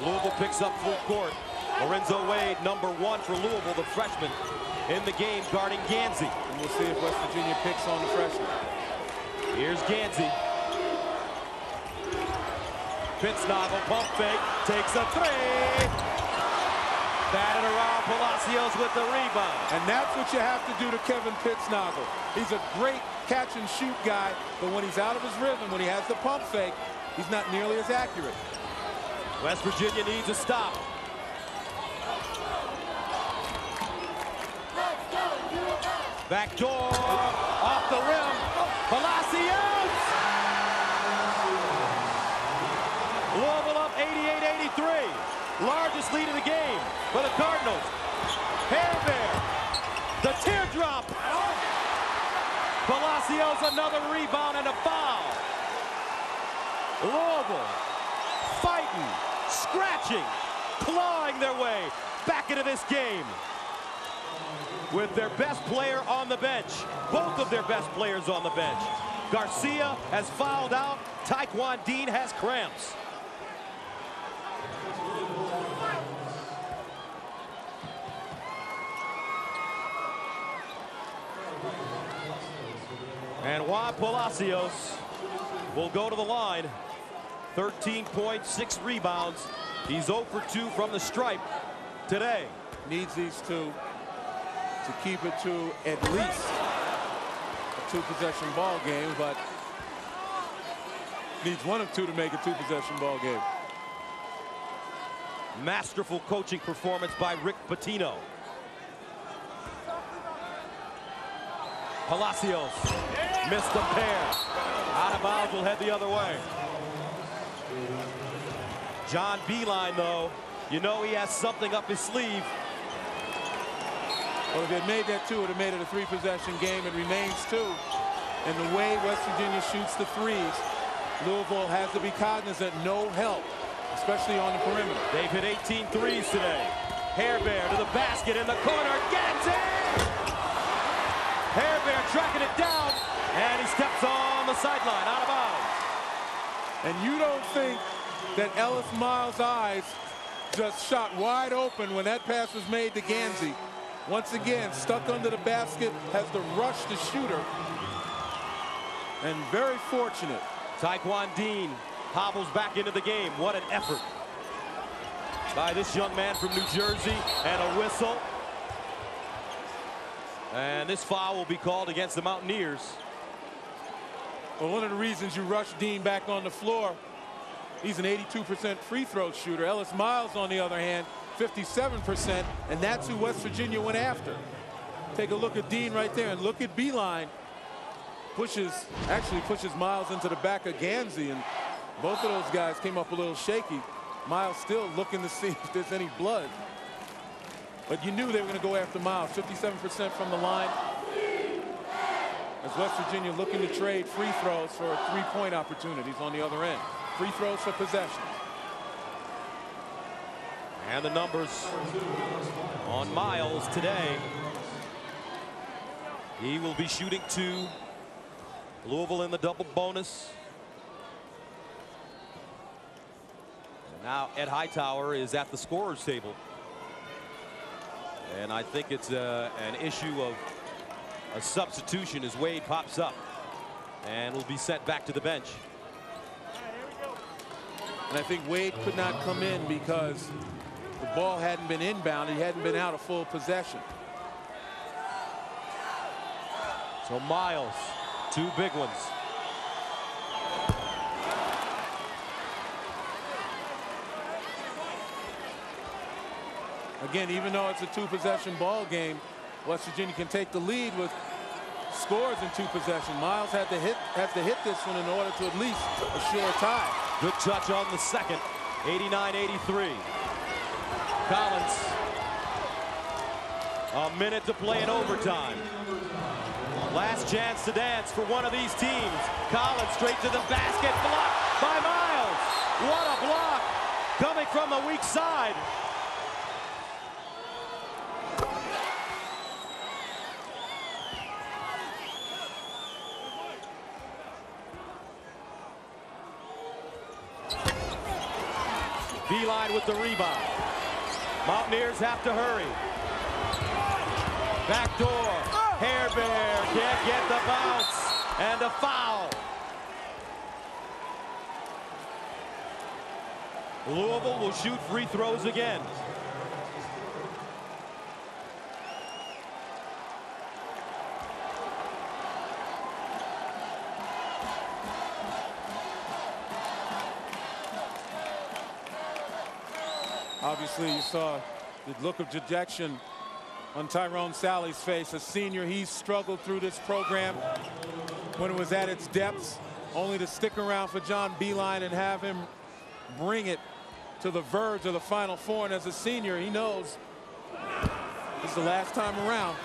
Louisville picks up full court. Lorenzo Wade, number one for Louisville, the freshman in the game guarding Gansey. And we'll see if West Virginia picks on the freshman. Here's Gansey. Pittsnogle, pump fake, takes a three. Batted around Palacios with the rebound. And that's what you have to do to Kevin Pittsnogle. He's a great catch and shoot guy, but when he's out of his rhythm, when he has the pump fake, he's not nearly as accurate. West Virginia needs a stop. Back door, off the rim, Palacios! Louisville up 88-83. Largest lead of the game for the Cardinals. Herber, the teardrop. Palacios another rebound and a foul. Louisville fighting, scratching, clawing their way back into this game with their best player on the bench. Both of their best players on the bench. Garcia has fouled out. Taquan Dean has cramps. And Juan Palacios will go to the line. 13.6 rebounds. He's 0 for 2 from the stripe today. Needs these two to keep it to at least a two-possession ball game, but needs one of two to make a two-possession ball game. Masterful coaching performance by Rick Pitino. Palacios missed the pair. Out of bounds will head the other way. John Beilein, though, you know he has something up his sleeve. Well, if they had made that two, it would have made it a three-possession game. It remains two. And the way West Virginia shoots the threes, Louisville has to be cognizant, no help, especially on the perimeter. They've hit 18 threes today. Herber to the basket in the corner. Gets it! Herber tracking it down, and he steps on the sideline, out of bounds. And you don't think that Ellis Myles' eyes just shot wide open when that pass was made to Gansey. Once again, stuck under the basket, has to rush the shooter. And very fortunate. Taquan Dean hobbles back into the game. What an effort by this young man from New Jersey. And a whistle. And this foul will be called against the Mountaineers. Well, one of the reasons you rush Dean back on the floor, he's an 82% free throw shooter. Ellis Myles, on the other hand, 57%, and that's who West Virginia went after. Take a look at Dean right there, and look at Beilein. pushes, actually pushes Myles into the back of Gansey, and both of those guys came up a little shaky. Myles still looking to see if there's any blood. But you knew they were going to go after Myles. 57% from the line. As West Virginia looking to trade free throws for three-point opportunities on the other end. Free throws for possession. And the numbers on Myles today. He will be shooting two. Louisville in the double bonus. And now Ed Hightower is at the scorer's table. And I think it's uh, an issue of a substitution as Wade pops up and will be sent back to the bench. And I think Wade could not come in because the ball hadn't been inbound. He hadn't been out of full possession. So Myles, two big ones. Again, even though it's a two-possession ball game, West Virginia can take the lead with scores in two possession. Myles had to hit has to hit this one in order to at least assure a tie. Good touch on the second. 89-83. Collins. A minute to play in overtime. Last chance to dance for one of these teams. Collins straight to the basket. Blocked by Myles. What a block. Coming from the weak side. With the rebound. Mountaineers have to hurry. Back door. Herber can't get the bounce. And a foul. Louisville will shoot free throws again. Obviously, you saw the look of dejection on Tyrone Sally's face. A senior, he's struggled through this program when it was at its depths, only to stick around for John Beilein and have him bring it to the verge of the Final Four. And as a senior, he knows this is the last time around.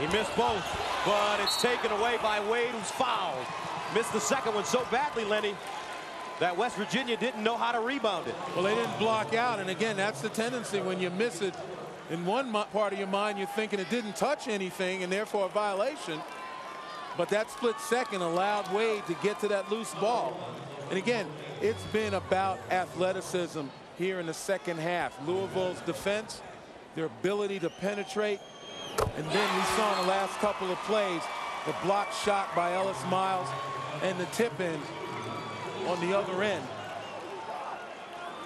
He missed both, but it's taken away by Wade, who's fouled. Missed the second one so badly, Lenny, that West Virginia didn't know how to rebound it. Well, they didn't block out, and again, that's the tendency when you miss it. In one part of your mind, you're thinking it didn't touch anything, and therefore a violation. But that split second allowed Wade to get to that loose ball. And again, it's been about athleticism here in the second half. Louisville's defense, their ability to penetrate, and then we saw in the last couple of plays the block shot by Ellis Myles and the tip in on the other end.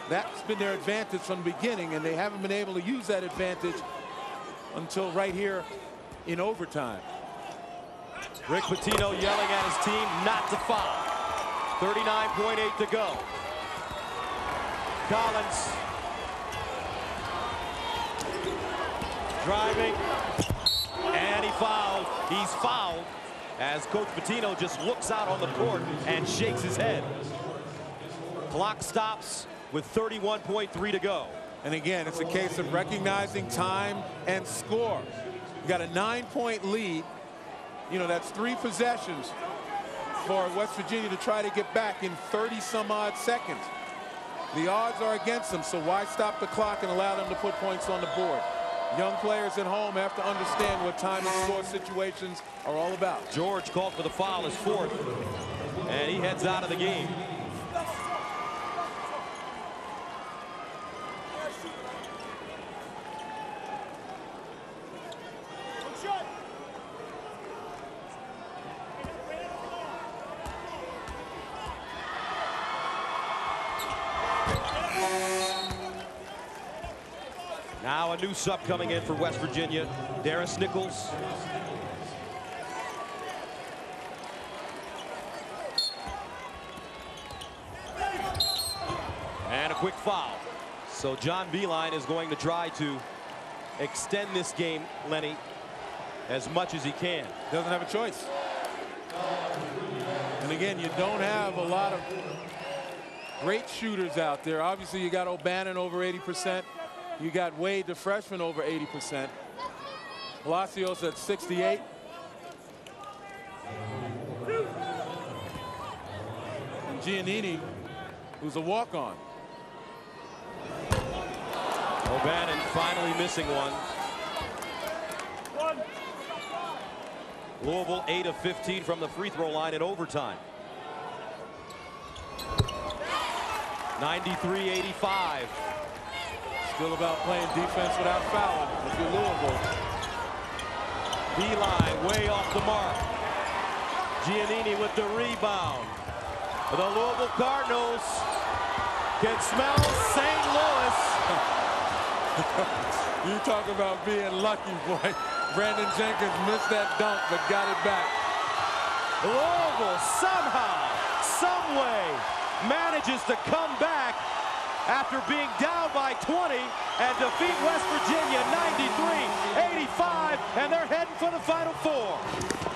That's been their advantage from the beginning, and they haven't been able to use that advantage until right here in overtime. Rick Pitino yelling at his team not to foul. 39.8 to go. Collins driving fouled. He's fouled as Coach Pitino just looks out on the court and shakes his head. Clock stops with 31.3 to go. And again, it's a case of recognizing time and score. You got a nine-point lead. You know, that's three possessions for West Virginia to try to get back in 30 some odd seconds. The odds are against them, so why stop the clock and allow them to put points on the board? Young players at home have to understand what time and score situations are all about. George called for the foul, his fourth, and he heads out of the game. Sub coming in for West Virginia, Darris Nichols. And a quick foul. So John Beilein is going to try to extend this game, Lenny, as much as he can. Doesn't have a choice. And again, you don't have a lot of great shooters out there. Obviously, you got O'Bannon over 80%. You got Wade, the freshman, over 80%. Palacios at 68. And Gianiny, who's a walk-on. O'Bannon finally missing one. Louisville 8 of 15 from the free throw line in overtime. 93-85. Still about playing defense without fouling if you're Louisville. Beilein way off the mark. Gianiny with the rebound. The Louisville Cardinals can smell St. Louis. You talk about being lucky, boy. Brandon Jenkins missed that dunk, but got it back. Louisville somehow, some way, manages to come back after being down by 20 and defeat West Virginia 93-85, and they're heading for the Final Four.